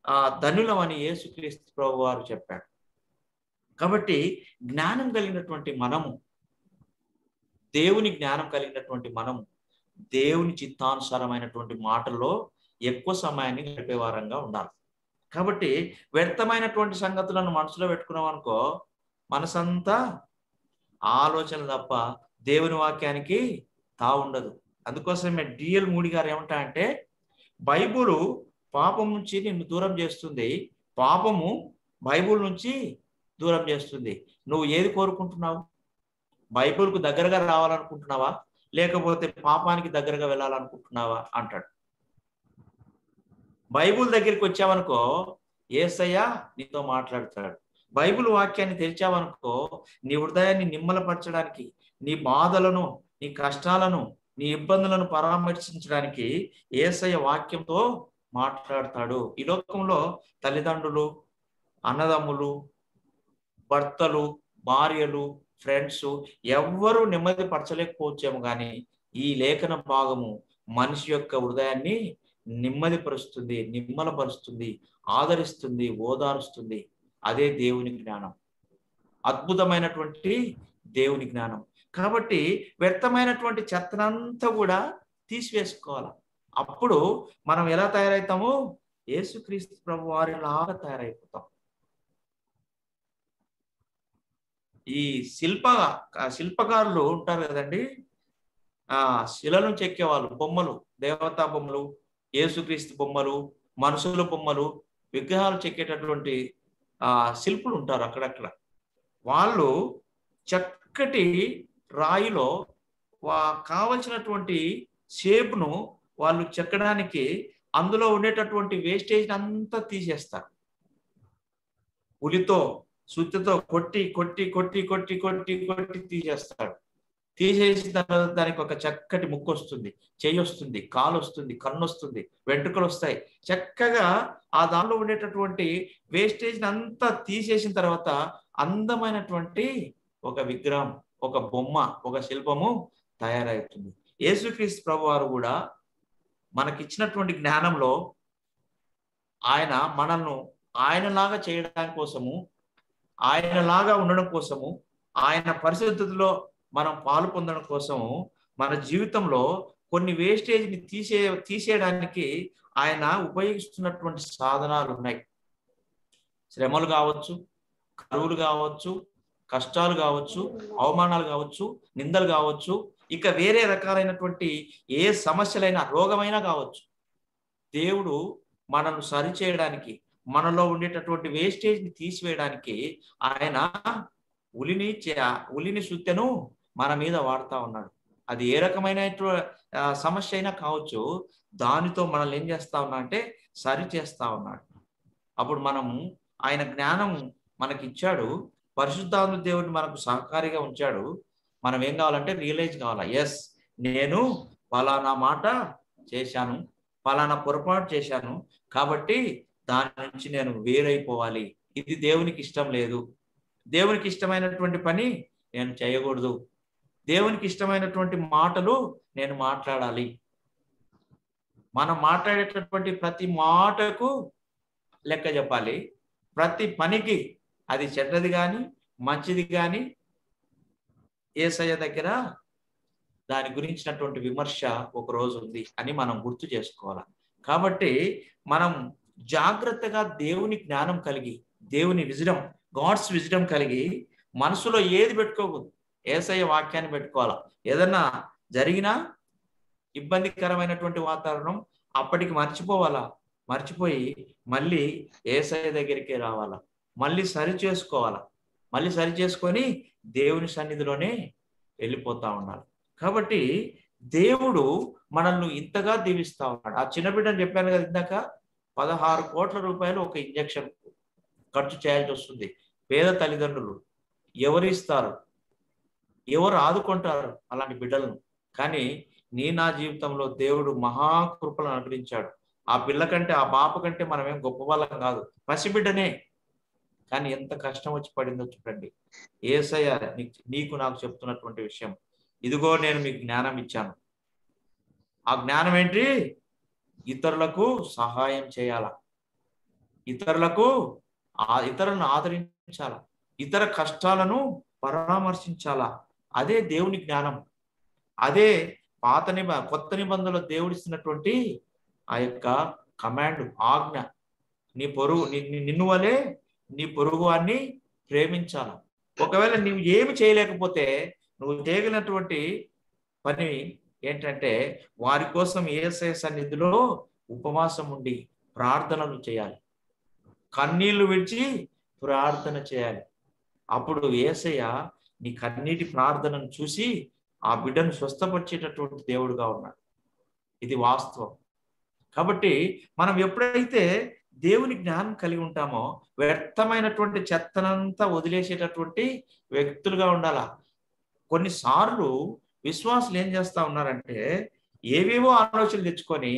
ఆ ధనులం అని యేసుక్రీస్తు ప్రభు వారు చెప్పాడు కాబట్టి జ్ఞానం కలిగినటువంటి మనము దేవుని జ్ఞానం కలిగినటువంటి మనము దేవుని చిత్తానుసారమైనటువంటి మాటల్లో ఎక్కువ సమయాన్ని గడిపే వారంగా ఉండాలి. కాబట్టి వ్యర్థమైనటువంటి సంగతులను మనసులో పెట్టుకున్నాం అనుకో మనసంతా ఆలోచన తప్ప దేవుని వాక్యానికి తా ఉండదు. అందుకోసమే డిఎల్ మూడి గారు ఏమంటా అంటే బైబుల్ పాపం నుంచి నిన్ను దూరం చేస్తుంది. పాపము బైబుల్ నుంచి దూరం చేస్తుంది. నువ్వు ఏది కోరుకుంటున్నావు? బైబుల్కు దగ్గరగా రావాలనుకుంటున్నావా? లేకపోతే పాపానికి దగ్గరగా వెళ్ళాలనుకుంటున్నావా? అంటాడు. బైబుల్ దగ్గరికి వచ్చావనుకో ఏసయ్య నీతో మాట్లాడతాడు. బైబిల్ వాక్యాన్ని తెరిచావనుకో నీ హృదయాన్ని నిమ్మలపరచడానికి నీ బాధలను నీ కష్టాలను నీ ఇబ్బందులను పరామర్శించడానికి ఏసయ్య వాక్యంతో మాట్లాడతాడు. ఈ లోకంలో తల్లిదండ్రులు అన్నదమ్ములు భర్తలు భార్యలు ఫ్రెండ్స్ ఎవ్వరూ నెమ్మది పరచలేకపోవచ్చేమో కానీ ఈ లేఖన భాగము మనిషి యొక్క హృదయాన్ని నెమ్మదిపరుస్తుంది నిమ్మలపరుస్తుంది ఆదరిస్తుంది ఓదారుస్తుంది. అదే దేవుని జ్ఞానం. అద్భుతమైనటువంటి దేవుని జ్ఞానం. కాబట్టి వ్యర్థమైనటువంటి చెత్తనంతా కూడా తీసివేసుకోవాలి? అప్పుడు మనం ఎలా తయారవుతాము యేసుక్రీస్తు ప్రభు వారిలాగా తయారైపోతాం. ఈ శిల్ప శిల్పకారులు ఉంటారు కదండి. ఆ శిలను చెక్కేవాళ్ళు బొమ్మలు దేవతా బొమ్మలు యేసుక్రీస్తు బొమ్మలు మనుషుల బొమ్మలు విగ్రహాలు చెక్కేటటువంటి ఆ శిల్పులు ఉంటారు అక్కడక్కడ. వాళ్ళు చక్కటి రాయిలో వా కావలసినటువంటి షేప్ను వాళ్ళు చెక్కడానికి అందులో ఉండేటటువంటి వేస్టేజ్ అంతా తీసేస్తారు. ఉలితో సుత్తితో కొట్టి కొట్టి కొట్టి కొట్టి కొట్టి కొట్టి తీసేస్తాడు తీసేసిన తర్వాత దానికి ఒక చక్కటి ముక్కు వస్తుంది చేయి వస్తుంది కాలు వస్తుంది కన్ను వస్తుంది వెంట్రుకలు వస్తాయి. చక్కగా ఆ దానిలో ఉండేటటువంటి వేస్టేజ్ అంతా తీసేసిన తర్వాత అందమైనటువంటి ఒక విగ్రహం ఒక బొమ్మ ఒక శిల్పము తయారవుతుంది. యేసుక్రీస్తు ప్రభు వారు కూడా మనకిచ్చినటువంటి జ్ఞానంలో ఆయన మనల్ని ఆయనలాగా చేయడానికి కోసము ఆయనలాగా ఉండడం కోసము ఆయన పరిశుద్ధతలో మనం పాలు పొందడం కోసము మన జీవితంలో కొన్ని వేస్టేజ్ని తీసే తీసేయడానికి ఆయన ఉపయోగిస్తున్నటువంటి సాధనాలు ఉన్నాయి శ్రమలు కావచ్చు కరువులు కావచ్చు కష్టాలు కావచ్చు అవమానాలు కావచ్చు నిందలు కావచ్చు ఇక వేరే రకాలైనటువంటి ఏ సమస్యలైనా రోగమైనా కావచ్చు. దేవుడు మనను సరిచేయడానికి మనలో ఉండేటటువంటి వేస్టేజ్ని తీసివేయడానికి ఆయన ఉలిని ఉలిని సుత్తెను మన మీద వాడుతా ఉన్నాడు. అది ఏ రకమైన సమస్య అయినా కావచ్చు దానితో మనల్ని ఏం చేస్తా ఉన్నా అంటే సరి చేస్తా ఉన్నాడు. అప్పుడు మనము ఆయన జ్ఞానం మనకి ఇచ్చాడు పరిశుద్ధాత్మ దేవుడిని మనకు సహకారిగా ఉంచాడు. మనం ఏం కావాలంటే రియలైజ్ కావాలా? ఎస్ నేను ఫలానా మాట చేశాను ఫలానా పొరపాటు చేశాను కాబట్టి దాని నుంచి నేను వేరైపోవాలి. ఇది దేవునికి ఇష్టం లేదు. దేవునికి ఇష్టమైనటువంటి పని నేను చేయకూడదు. దేవునికి ఇష్టమైనటువంటి మాటలు నేను మాట్లాడాలి. మనం మాట్లాడేటటువంటి ప్రతి మాటకు లెక్క చెప్పాలి. ప్రతి పనికి అది చెడ్డది కానీ మంచిది కానీ ఏసయ్య దగ్గర దాని గురించినటువంటి విమర్శ ఒక రోజు ఉంది అని మనం గుర్తు చేసుకోవాలి. కాబట్టి మనం జాగ్రత్తగా దేవుని జ్ఞానం కలిగి దేవుని విజడం గాడ్స్ విజడం కలిగి మనసులో ఏది పెట్టుకోకూడదు. ఏసయ్య వాక్యాన్ని పెట్టుకోవాలా. ఏదన్నా జరిగినా ఇబ్బందికరమైనటువంటి వాతావరణం అప్పటికి మర్చిపోవాలా. మర్చిపోయి మళ్ళీ ఏసయ్య దగ్గరికి రావాలా. మళ్ళీ సరి చేసుకోవాలా? మళ్ళీ సరి చేసుకొని దేవుని సన్నిధిలోనే వెళ్ళిపోతా ఉండాలి. కాబట్టి దేవుడు మనల్ని ఇంతగా దీవిస్తా ఉన్నాడు. ఆ చిన్న బిడ్డని చెప్పాను కదా ఇందాక పదహారు కోట్ల రూపాయలు ఒక ఇంజక్షన్ ఖర్చు చేయాల్సి వస్తుంది. పేద తల్లిదండ్రులు ఎవరు ఇస్తారు? ఎవరు ఆదుకుంటారు అలాంటి బిడ్డలను? కానీ నీ నా జీవితంలో దేవుడు మహాకృపలను అనుగ్రహించాడు. ఆ పిల్ల కంటే ఆ పాప కంటే మనమేం గొప్ప వాళ్ళం కాదు. పసిబిడ్డనే కానీ ఎంత కష్టం వచ్చి పడిందో చూడండి. ఏసయ్య నీకు నాకు చెప్తున్నటువంటి విషయం. ఇదిగో నేను మీకు జ్ఞానం ఇచ్చాను. ఆ జ్ఞానం ఏంటి? ఇతరులకు సహాయం చేయాలా? ఇతరులకు ఆ ఇతరులను ఆదరించాలా? ఇతర కష్టాలను పరామర్శించాలా? అదే దేవుని జ్ఞానం. అదే పాత నిబ కొత్త నిబంధనలో దేవుడిస్తున్నటువంటి ఆ యొక్క కమాండ్ ఆజ్ఞ. నీ పొరుగు నిన్ను వలే నీ పొరుగు వారిని ప్రేమించాల? ఒకవేళ నువ్వు ఏమి చేయలేకపోతే నువ్వు చేయగలిగినటువంటి పని ఏంటంటే వారి కోసం ఏసే సన్నిధిలో ఉపవాసం ఉండి ప్రార్థనలు చేయాలి. కన్నీళ్ళు విడిచి ప్రార్థన చేయాలి. అప్పుడు ఏసయ్య నీ కన్నీటి ప్రార్థనను చూసి ఆ బిడ్డను స్వస్థపరిచేటటువంటి దేవుడుగా ఉన్నాడు. ఇది వాస్తవం. కాబట్టి మనం ఎప్పుడైతే దేవుని జ్ఞానం కలిగి ఉంటామో వ్యర్థమైనటువంటి చెత్తనంతా వదిలేసేటటువంటి వ్యక్తులుగా ఉండాల? కొన్నిసార్లు విశ్వాసులు ఏం చేస్తా ఉన్నారంటే ఏవేవో ఆలోచనలు తెచ్చుకొని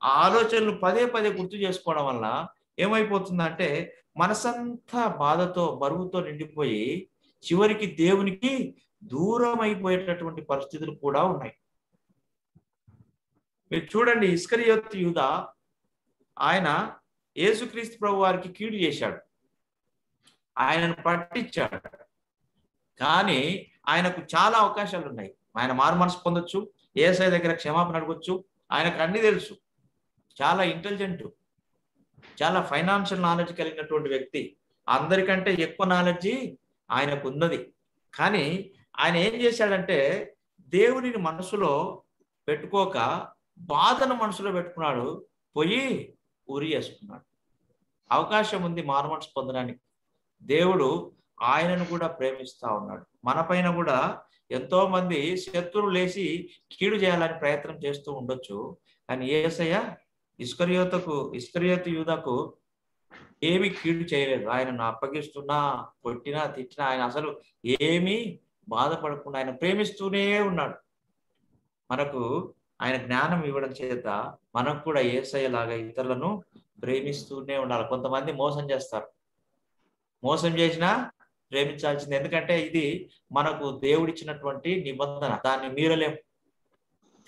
ఆ ఆలోచనలు పదే పదే గుర్తు చేసుకోవడం వల్ల ఏమైపోతుందంటే మనసంతా బాధతో బరువుతో నిండిపోయి చివరికి దేవునికి దూరం అయిపోయేటటువంటి పరిస్థితులు కూడా ఉన్నాయి. మీరు చూడండి ఇస్కరియోత్ యూధ ఆయన యేసుక్రీస్తు ప్రభు వారికి కీడు చేశాడు. ఆయనను పట్టించాడు. కానీ ఆయనకు చాలా అవకాశాలు ఉన్నాయి. ఆయన మారు మనసు పొందొచ్చు ఏసఐ దగ్గర క్షమాపణ అడగొచ్చు ఆయనకు అన్ని తెలుసు. చాలా ఇంటెలిజెంట్ చాలా ఫైనాన్షియల్ నాలెడ్జ్ కలిగినటువంటి వ్యక్తి. అందరికంటే ఎక్కువ నాలెడ్జి ఆయనకు ఉన్నది కానీ ఆయన ఏం చేశాడంటే దేవుడిని మనసులో పెట్టుకోక బాధను మనసులో పెట్టుకున్నాడు. పోయి ఉరి చేసుకున్నాడు. అవకాశం ఉంది మారుమనసు పొందడానికి దేవుడు ఆయనను కూడా ప్రేమిస్తా ఉన్నాడు. మన పైన కూడా ఎంతో మంది శత్రువులు లేచి కీడు చేయాలని ప్రయత్నం చేస్తూ ఉండొచ్చు. కానీ ఏసయ్య ఇస్కరియోతకు ఇస్కరియోత యూదకు ఏమి కీడు చేయలేదు. ఆయనను అప్పగిస్తున్నా కొట్టినా తిట్టినా ఆయన అసలు ఏమీ బాధపడకుండా ఆయన ప్రేమిస్తూనే ఉన్నాడు. మనకు ఆయన జ్ఞానం ఇవ్వడం చేత మనకు కూడా ఏసయ్య లాగా ఇతరులను ప్రేమిస్తూనే ఉండాలి. కొంతమంది మోసం చేస్తారు. మోసం చేసినా ప్రేమించాల్సింది. ఎందుకంటే ఇది మనకు దేవుడిచ్చినటువంటి నిబంధన. దాన్ని మీరలేం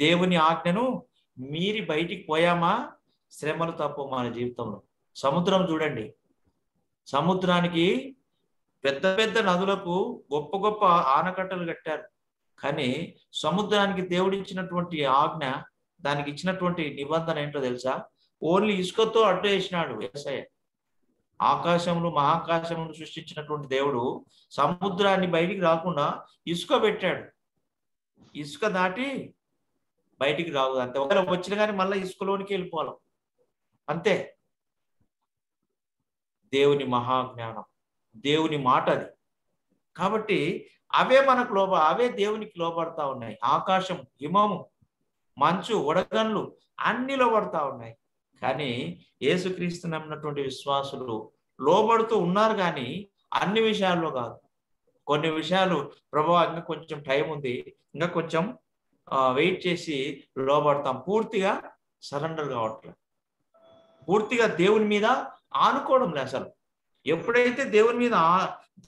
దేవుని ఆజ్ఞను మీరి బయటికి పోయామా? శ్రమలు తప్పు మన జీవితంలో. సముద్రం చూడండి. సముద్రానికి పెద్ద పెద్ద నదులకు గొప్ప గొప్ప ఆనకట్టలు కట్టారు. కానీ సముద్రానికి దేవుడు ఇచ్చినటువంటి ఆజ్ఞ దానికి ఇచ్చినటువంటి నిబంధన ఏంటో తెలుసా? ఓన్లీ ఇసుకతో అడ్డు వేసినాడు వ్యవసాయ ఆకాశములు మహాకాశములు సృష్టించినటువంటి దేవుడు సముద్రాన్ని బయటికి రాకుండా ఇసుక పెట్టాడు. ఇసుక దాటి బయటికి రాదు. అంతే. ఒకవేళ వచ్చిన కానీ మళ్ళీ ఇసుకలోనికి వెళ్ళిపోవాలి. అంతే. దేవుని మహాజ్ఞానం. దేవుని మాట అది కాబట్టి అవే మనకు లోబ అవే దేవునికి లోబడతా ఉన్నాయి. ఆకాశం హిమము మంచు వడగన్లు అన్ని లోబడతా ఉన్నాయి. కానీ యేసుక్రీస్తు నమ్మినటువంటి విశ్వాసులు లోబడుతూ ఉన్నారు కానీ అన్ని విషయాల్లో కాదు. కొన్ని విషయాలు ప్రభావ ఇంకా కొంచెం టైం ఉంది. ఇంకా కొంచెం వెయిట్ చేసి లోబడతాం. పూర్తిగా సరెండర్ కావట్లేదు పూర్తిగా దేవుని మీద ఆనుకోవడం లేదు అసలు. ఎప్పుడైతే దేవుని మీద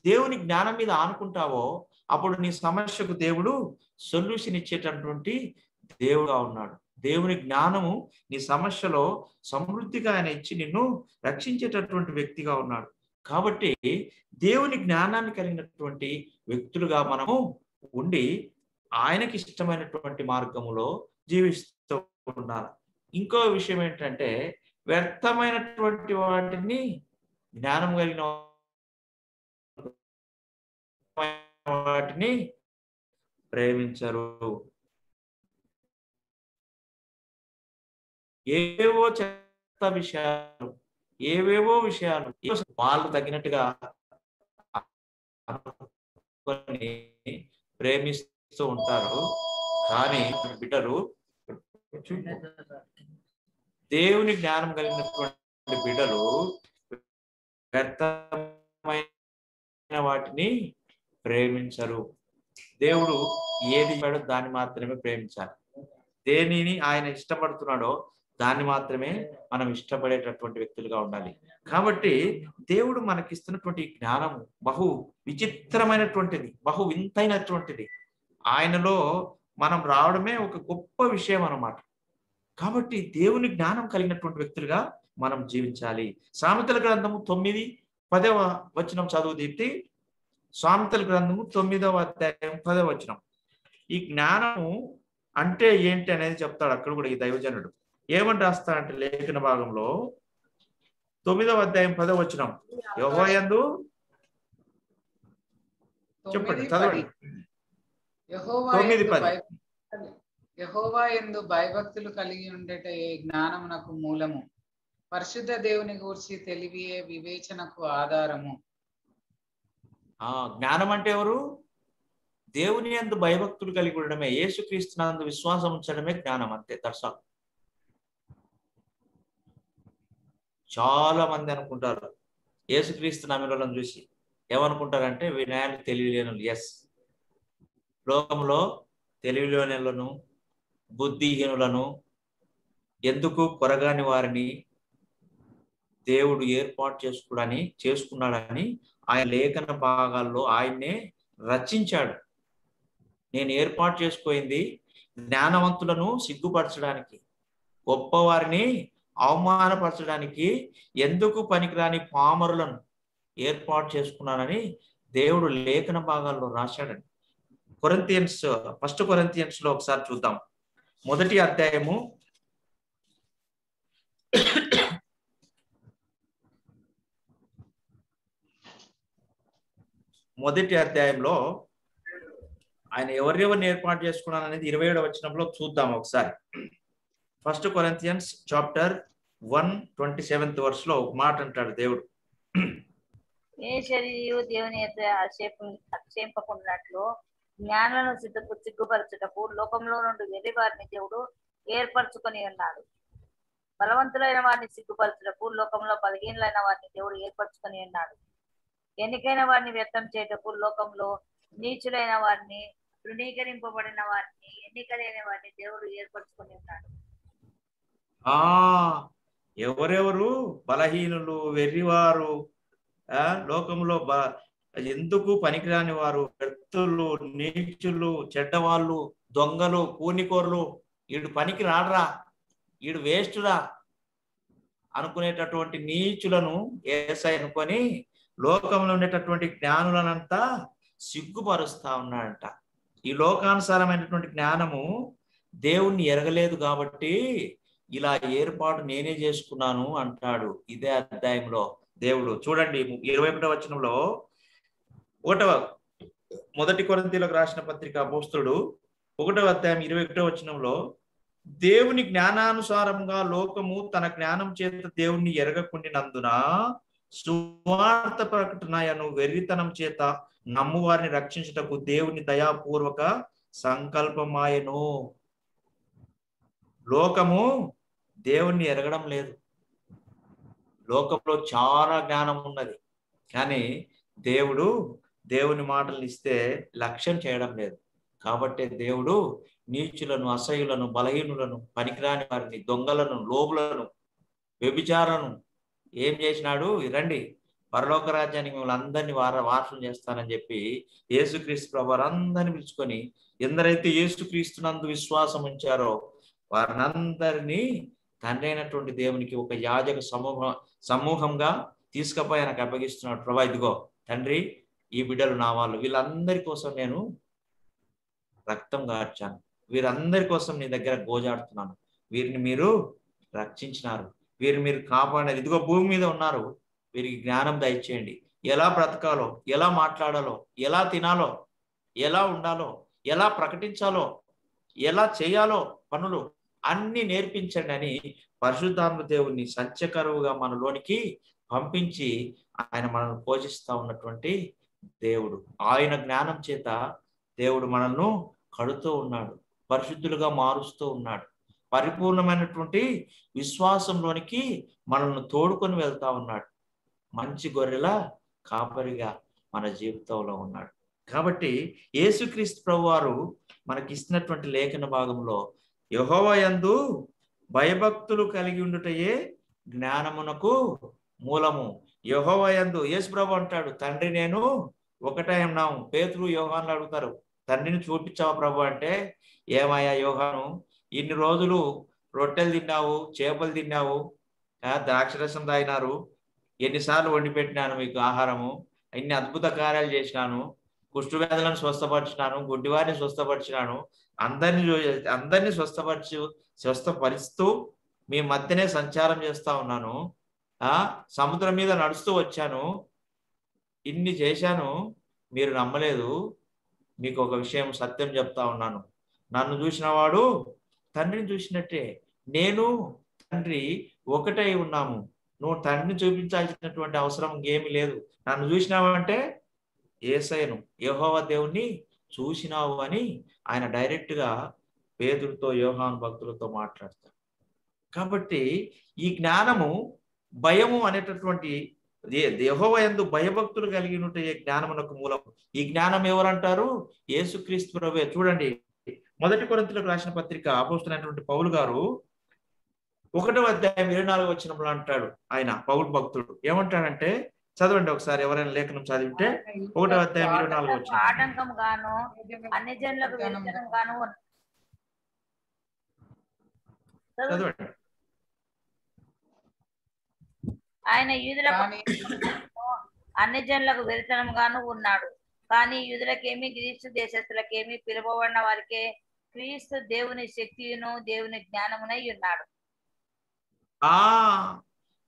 దేవుని జ్ఞానం మీద ఆనుకుంటావో అప్పుడు నీ సమస్యకు దేవుడు సొల్యూషన్ ఇచ్చేటటువంటి దేవుడుగా ఉన్నాడు. దేవుని జ్ఞానము నీ సమస్యలో సమృద్ధిగా ఆయన ఇచ్చి నిన్ను రక్షించేటటువంటి వ్యక్తిగా ఉన్నాడు. కాబట్టి దేవుని జ్ఞానాన్ని కలిగినటువంటి వ్యక్తులుగా మనము ఉండి ఆయనకి ఇష్టమైనటువంటి మార్గములో జీవిస్తూ ఉండాలి. ఇంకో విషయం ఏంటంటే వ్యర్థమైనటువంటి వాటిని జ్ఞానం కలిగిన వాటిని ప్రేమించరు. ఏవేవో చెత్త విషయాలు ఏవేవో విషయాలు వాళ్ళు తగినట్టుగా ప్రేమిస్తూ ఉంటారు. కానీ బిడ్డలు దేవుని జ్ఞానం కలిగినటువంటి బిడ్డలు వ్యర్థమైన వాటిని ప్రేమించరు. దేవుడు ఏది ఇవ్వడో దాన్ని మాత్రమే ప్రేమించాలి. దేనిని ఆయన ఇష్టపడుతున్నాడో దాన్ని మాత్రమే మనం ఇష్టపడేటటువంటి వ్యక్తులుగా ఉండాలి. కాబట్టి దేవుడు మనకిస్తున్నటువంటి జ్ఞానము బహు విచిత్రమైనటువంటిది బహు వింతైనటువంటిది. ఆయనలో మనం రావడమే ఒక గొప్ప విషయం అన్నమాట. కాబట్టి దేవుని జ్ఞానం కలిగినటువంటి వ్యక్తులుగా మనం జీవించాలి. సామెతల గ్రంథము తొమ్మిది పదవ వచనం చదువు దీప్తి. సామెతల గ్రంథము తొమ్మిదవ అధ్యాయం పదవ వచనం. ఈ జ్ఞానము అంటే ఏంటి అనేది చెప్తాడు అక్కడ కూడా ఈ దైవజనుడు. ఏమని రాస్తాడంటే లేఖన భాగంలో తొమ్మిదవ అధ్యాయం పదవ వచనం. యెహోవాయందు చెప్పండి చదవండి. తొమ్మిది పది. యెహోవా యందు భయభక్తులు కలిగి ఉండేట ఏ జ్ఞానమునకు మూలము. పరిశుద్ధ దేవుని గూర్చి తెలివియే వివేచనకు ఆధారము. ఆ జ్ఞానం అంటే ఎవరు? దేవుని ఎందు భయభక్తులు కలిగి ఉండడమే యేసుక్రీస్తునందు విశ్వాసం ఉంచడమే జ్ఞానం అంతే దర్శనం చాలా మంది అనుకుంటారు యేసుక్రీస్తు నమ్మిన చూసి ఏమనుకుంటారంటే వినాయకులు తెలియలేను ఎస్ లోకంలో తెలివిలేనులను బుద్ధిహీనులను ఎందుకు కొరగాని వారిని దేవుడు ఏర్పాటు చేసుకోవడని చేసుకున్నాడని ఆయన లేఖన భాగాల్లో ఆయన్నే రచించాడు. నేను ఏర్పాటు చేసుకోయింది జ్ఞానవంతులను సిగ్గుపరచడానికి గొప్పవారిని అవమానపరచడానికి ఎందుకు పనికిరాని పామరులను ఏర్పాటు చేసుకున్నానని దేవుడు లేఖన భాగాల్లో రాశాడని కొరంతియన్స్ ఫస్ట్ కొరంతియన్స్లో ఒకసారి చూద్దాం. మొదటి అధ్యాయము మొదటి అధ్యాయంలో ఆయన ఎవరెవరిని ఏర్పాటు చేసుకున్నాను అనేది ఇరవై ఏడవ వచ్చినప్పుడు చూద్దాం ఒకసారి. First Corinthians chapter one twenty seventh వర్స్లో ఒక మాట అంటాడు దేవుడు. ఏ శరీరు దేవుని యొక్క ఆక్షేపకున్నట్లు జ్ఞానులను సిద్ధపు సిగ్గుపరచుటకు లోకంలో నుండి వెళ్ళి వారిని దేవుడు ఏర్పరచుకొని ఉన్నాడు. బలవంతులైన వారిని సిగ్గుపరచుటకు లోకంలో బలహీనులైన వారిని దేవుడు ఏర్పరచుకొని ఉన్నాడు. ఎన్నికైన వారిని వ్యక్తం చేయటకు లోకంలో నీచులైన వారిని తృణీకరింపబడిన వారిని ఎన్నికలైన వారిని దేవుడు ఏర్పరచుకొని ఉన్నాడు. ఆ ఎవరెవరు బలహీనులు వెర్రివారు ఆ లోకంలో బ ఎందుకు పనికిరాని వారు? వ్యక్తులు నీచులు చెడ్డవాళ్ళు దొంగలు కూనికోర్లు వీడు పనికి రాడరా వీడు వేస్టురా అనుకునేటటువంటి నీచులను ఏసై అనుకొని లోకంలో ఉండేటటువంటి జ్ఞానులనంతా సిగ్గుపరుస్తా ఉన్నాడంట. ఈ లోకానుసారమైనటువంటి జ్ఞానము దేవుణ్ణి ఎరగలేదు కాబట్టి ఇలా ఏర్పాటు నేనే చేసుకున్నాను అంటాడు ఇదే అధ్యాయంలో దేవుడు. చూడండి ఇరవై ఒకటో వచనంలో ఒకటవ మొదటి కొరంతీలకు రాసిన పత్రిక అపోస్తుడు ఒకటవ అధ్యాయం ఇరవై ఒకటో వచనంలో దేవుని జ్ఞానానుసారంగా లోకము తన జ్ఞానం చేత దేవుణ్ణి ఎరగకుండినందున సువార్త ప్రకటనయను వెర్రితనం చేత నమ్మువారిని రక్షించుటకు దేవుని దయాపూర్వక సంకల్పమాయను. లోకము దేవుణ్ణి ఎరగడం లేదు. లోకంలో చాలా జ్ఞానం ఉన్నది. కానీ దేవుడు దేవుని మాటలు ఇస్తే లక్ష్యం చేయడం లేదు. కాబట్టి దేవుడు నీచులను అసహ్యులను బలహీనులను పనికిరాని వారిని దొంగలను లోబులను వ్యభిచారను ఏం చేసినాడు? రండి పరలోక రాజ్యానికి మిమ్మల్ని అందరినీ వార వారసం చేస్తానని చెప్పి యేసుక్రీస్తు ప్రభు వారందరిని పిలుచుకొని ఎందరైతే యేసుక్రీస్తునందు విశ్వాసం ఉంచారో వారినందరినీ తండ్రి అయినటువంటి దేవునికి ఒక యాజక సమూహం సమూహంగా తీసుకపోయి ఆయనకు అప్పగిస్తున్నాడు. ప్రభా ఇదిగో తండ్రి ఈ బిడ్డలు నా వాళ్ళు. వీళ్ళందరి కోసం నేను రక్తం గార్చాను. వీరందరి కోసం నీ దగ్గర గోజాడుతున్నాను. వీరిని మీరు రక్షించినారు. వీరు మీరు కాపాడాలి ఇదిగో భూమి మీద ఉన్నారు. వీరికి జ్ఞానం దయచేయండి. ఎలా బ్రతకాలో ఎలా మాట్లాడాలో ఎలా తినాలో ఎలా ఉండాలో ఎలా ప్రకటించాలో ఎలా చేయాలో పనులు అన్ని నేర్పించండి అని పరిశుద్ధాత్మ దేవుని సత్యకరువుగా మనలోనికి పంపించి ఆయన మనల్ని పోషిస్తా ఉన్నటువంటి దేవుడు. ఆయన జ్ఞానం చేత దేవుడు మనల్ని కడుతూ ఉన్నాడు. పరిశుద్ధులుగా మారుస్తూ ఉన్నాడు. పరిపూర్ణమైనటువంటి విశ్వాసంలోనికి మనల్ని తోడుకొని వెళ్తా ఉన్నాడు. మంచి గొర్రెల కాపరిగా మన జీవితంలో ఉన్నాడు. కాబట్టి యేసుక్రీస్తు ప్రభువారు మనకి ఇస్తున్నటువంటి లేఖన భాగంలో యహోవయందు భయభక్తులు కలిగి ఉండుటయే జ్ఞానమునకు మూలము. యహోవయందు యేసు ప్రభు అంటాడు తండ్రి నేను ఒకటే ఉన్నాము పేతురు యోహాన్లు అడుగుతారు తండ్రిని చూపించావు ప్రభు? అంటే ఏమయ్యా యోగాను ఇన్ని రోజులు రొట్టెలు తిన్నావు చేపలు తిన్నావు ద్రాక్షరసం తాగినారు ఎన్నిసార్లు వండి పెట్టినాను మీకు ఆహారము ఎన్ని అద్భుత కార్యాలు చేసినాను కుష్ఠవ్యాధులను స్వస్థపరిచినాను గుడ్డివారిని స్వస్థపరిచినాను అందరిని అందరినీ స్వస్థపరిచి స్వస్థపరుస్తూ మీ మధ్యనే సంచారం చేస్తా ఉన్నాను ఆ సముద్రం మీద నడుస్తూ వచ్చాను ఇన్ని చేశాను మీరు నమ్మలేదు మీకు ఒక విషయం సత్యం చెప్తా ఉన్నాను. నన్ను చూసిన వాడు తండ్రిని చూసినట్టే నేను తండ్రి ఒకటై ఉన్నాము. నువ్వు తండ్రిని చూపించాల్సినటువంటి అవసరం ఏమి లేదు. నన్ను చూసినావంటే ఏసయ్యను యహోవ దేవుణ్ణి చూసినావు అని ఆయన డైరెక్ట్గా పేదులతో యోహాను యోహాన్ భక్తులతో మాట్లాడతారు కాబట్టి ఈ జ్ఞానము భయము అనేటటువంటి యహోవ ఎందు భయభక్తులు కలిగి ఉంటే ఈ జ్ఞానమునకు మూలం. ఈ జ్ఞానం ఎవరంటారు? యేసుక్రీస్తు ప్రభు చూడండి మొదటి కొరింతలకు రాసిన పత్రిక అపోస్తున్నటువంటి పౌలు గారు ఒకటో అధ్యాయం ఇరవై నాలుగు వచ్చినప్పుడు అంటాడు ఆయన పౌలు భక్తుడు. ఏమంటాడంటే చదవండి ఒకసారి ఎవరైనా లేఖనం చదివితే ఒకటో అధ్యాయం ఇరవై నాలుగు వచ్చిన ఆటంకం గాను అన్ని జనులకు గాను. చదవండి. ఆయన యూదులకు కానీ అన్ని జనులకు గాను ఉన్నాడు. కానీ యూదులకేమి గ్రీస్తు దేశస్తులకేమి పిలువబడిన వారికే క్రీస్తు దేవుని శక్తియును దేవుని జ్ఞానమునై ఉన్నాడు. ఆ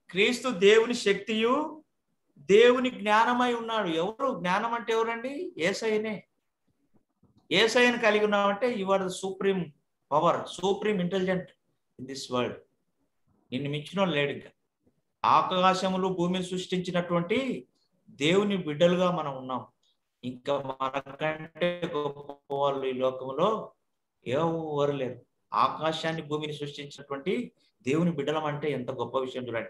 క్రీస్తు దేవుని శక్తియు దేవుని జ్ఞానమై ఉన్నాడు. ఎవరు? జ్ఞానం అంటే ఎవరండి? ఏసైనే. ఏసైని కలిగి ఉన్నామంటే you are the supreme power supreme intelligent in this world నిన్ను మించిన లేడు ఇంకా. ఆకాశములు భూమిని సృష్టించినటువంటి దేవుని బిడ్డలుగా మనం ఉన్నాం. ఇంకా మనకంటే గొప్ప వాళ్ళు ఈ లోకంలో ఎవరు లేరు ఆకాశాన్ని భూమిని సృష్టించినటువంటి దేవుని బిడ్డలం అంటే ఎంత గొప్ప విషయం చూడండి.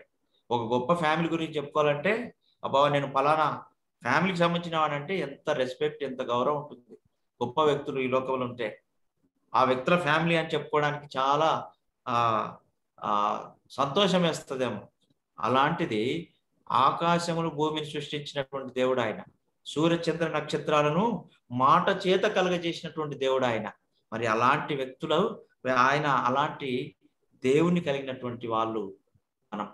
ఒక గొప్ప ఫ్యామిలీ గురించి చెప్పుకోవాలంటే అబ్బా నేను ఫలానా ఫ్యామిలీకి సంబంధించిన వాడంటే ఎంత రెస్పెక్ట్ ఎంత గౌరవం ఉంటుంది. గొప్ప వ్యక్తులు ఈ లోకంలో ఉంటే. ఆ వ్యక్తుల ఫ్యామిలీ అని చెప్పుకోవడానికి చాలా సంతోషం వేస్తుందేమో. అలాంటిది ఆకాశములు భూమిని సృష్టించినటువంటి దేవుడు ఆయన. సూర్యచంద్ర నక్షత్రాలను మాట చేత కలగజేసినటువంటి దేవుడు ఆయన. మరి అలాంటి వ్యక్తులు ఆయన అలాంటి దేవుని కలిగినటువంటి వాళ్ళు మనం.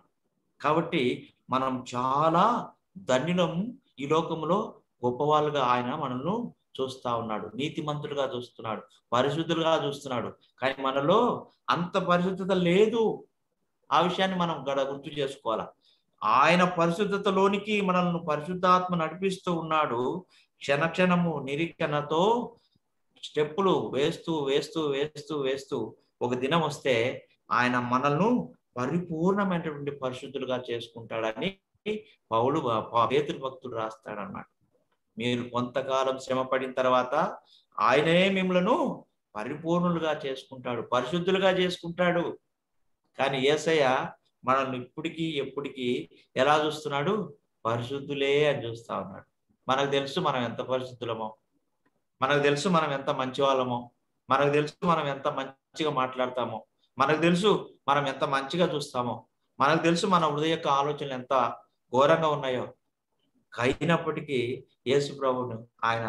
కాబట్టి మనం చాలా ధన్యులం ఈ లోకంలో గొప్పవాళ్ళుగా ఆయన మనల్ని చూస్తా ఉన్నాడు. నీతిమంతులుగా చూస్తున్నాడు. పరిశుద్ధులుగా చూస్తున్నాడు. కానీ మనలో అంత పరిశుద్ధత లేదు. ఆ విషయాన్ని మనం గడ గుర్తు చేసుకోవాలా. ఆయన పరిశుద్ధతలోనికి మనల్ని పరిశుద్ధాత్మ నడిపిస్తూ ఉన్నాడు. క్షణక్షణము నిరీక్షణతో స్టెప్పులు వేస్తూ వేస్తూ వేస్తూ వేస్తూ ఒక దినం వస్తే ఆయన మనల్ని పరిపూర్ణమైనటువంటి పరిశుద్ధులుగా చేసుకుంటాడని పౌలు పేతురు భక్తుడు రాస్తాడన్నమాట. మీరు కొంతకాలం శ్రమ పడిన తర్వాత ఆయనే మిమ్మలను పరిపూర్ణులుగా చేసుకుంటాడు పరిశుద్ధులుగా చేసుకుంటాడు. కానీ ఏసయ్య మనల్ని ఇప్పటికీ ఎప్పటికీ ఎలా చూస్తున్నాడు? పరిశుద్ధులే అని చూస్తా ఉన్నాడు. మనకు తెలుసు మనం ఎంత పరిశుద్ధులమో. మనకు తెలుసు మనం ఎంత మంచి వాళ్ళమో మనకు తెలుసు మనం ఎంత మంచిగా మాట్లాడతామో మనకు తెలుసు మనం ఎంత మంచిగా చూస్తామో మనకు తెలుసు మన హృదయ యొక్క ఆలోచనలు ఎంత ఘోరంగా ఉన్నాయో. అయినప్పటికీ యేసు ప్రభువును ఆయన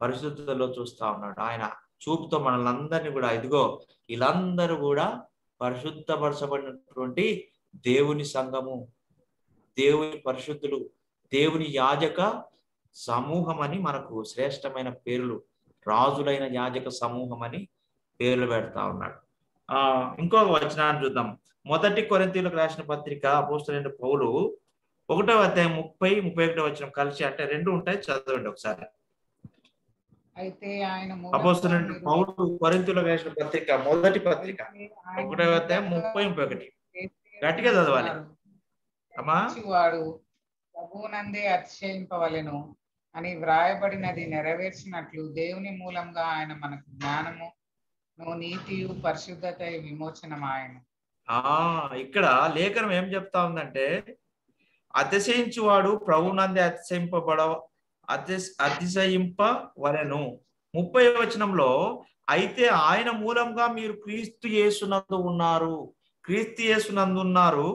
పరిశుద్ధతలో చూస్తా ఉన్నాడు. ఆయన చూపుతో మనల్ని అందరినీ కూడా ఇదిగో వీళ్ళందరూ కూడా పరిశుద్ధపరచబడినటువంటి దేవుని సంఘము దేవుని పరిశుద్ధులు దేవుని యాజక సమూహం అని మనకు శ్రేష్టమైన పేర్లు రాజులైన యాజక సమూహం అని పేర్లు పెడతా ఉన్నాడు. ఆ ఇంకొక వచనాన్ని చూద్దాం. మొదటి కొరింతీలకు రాసిన పత్రిక అపోస్తులైన పౌలు ఒకటో అధ్యాయం ముప్పై ముప్పై ఒకటో వచ్చిన కలిసి అంటే రెండు ఉంటాయి చదవండి ఒకసారి. అయితే ఆయన అపోస్తులైన పౌలు కొరింతీలకు రాసిన పత్రిక మొదటి పత్రిక. ఒకటో అధ్యాయం ముప్పై ముప్పై ఒకటి. గట్టిగా చదవాలి. అమ్మా. వాడు ప్రభువునందే అతిశయింపవలను అని వ్రాయబడినది నెరవేర్చినట్లు దేవుని మూలంగా ఆయన మనకు జ్ఞానము నీతి నీతియు పరిశుద్ధత విమోచనం ఆయన ఆ ఇక్కడ లేఖనం ఏం చెప్తా ఉందంటే అతిశయించువాడు ప్రభునందే అతిశయింపబడ అతి అతిశయింపవలెను. ముప్పై వచనంలో అయితే ఆయన మూలంగా మీరు క్రీస్తు యేసునందు ఉన్నారు. క్రీస్తు యేసునందు ఉన్నారు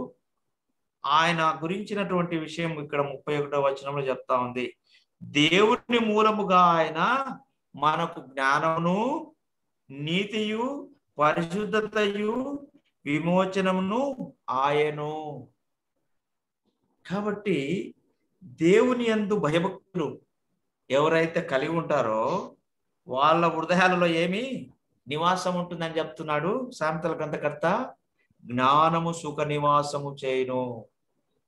ఆయన గురించినటువంటి విషయం ఇక్కడ ముప్పై ఒకటో వచనంలో చెప్తా ఉంది. దేవుని మూలముగా ఆయన మనకు జ్ఞానమును నీతియు పరిశుద్ధతయు విమోచనమును ఆయను. కాబట్టి దేవుని ఎందు భయభక్తులు ఎవరైతే కలిగి ఉంటారో వాళ్ళ హృదయాలలో ఏమి నివాసం ఉంటుందని చెప్తున్నాడు సామెతల గ్రంథకర్త. జ్ఞానము సుఖ నివాసము చేయును.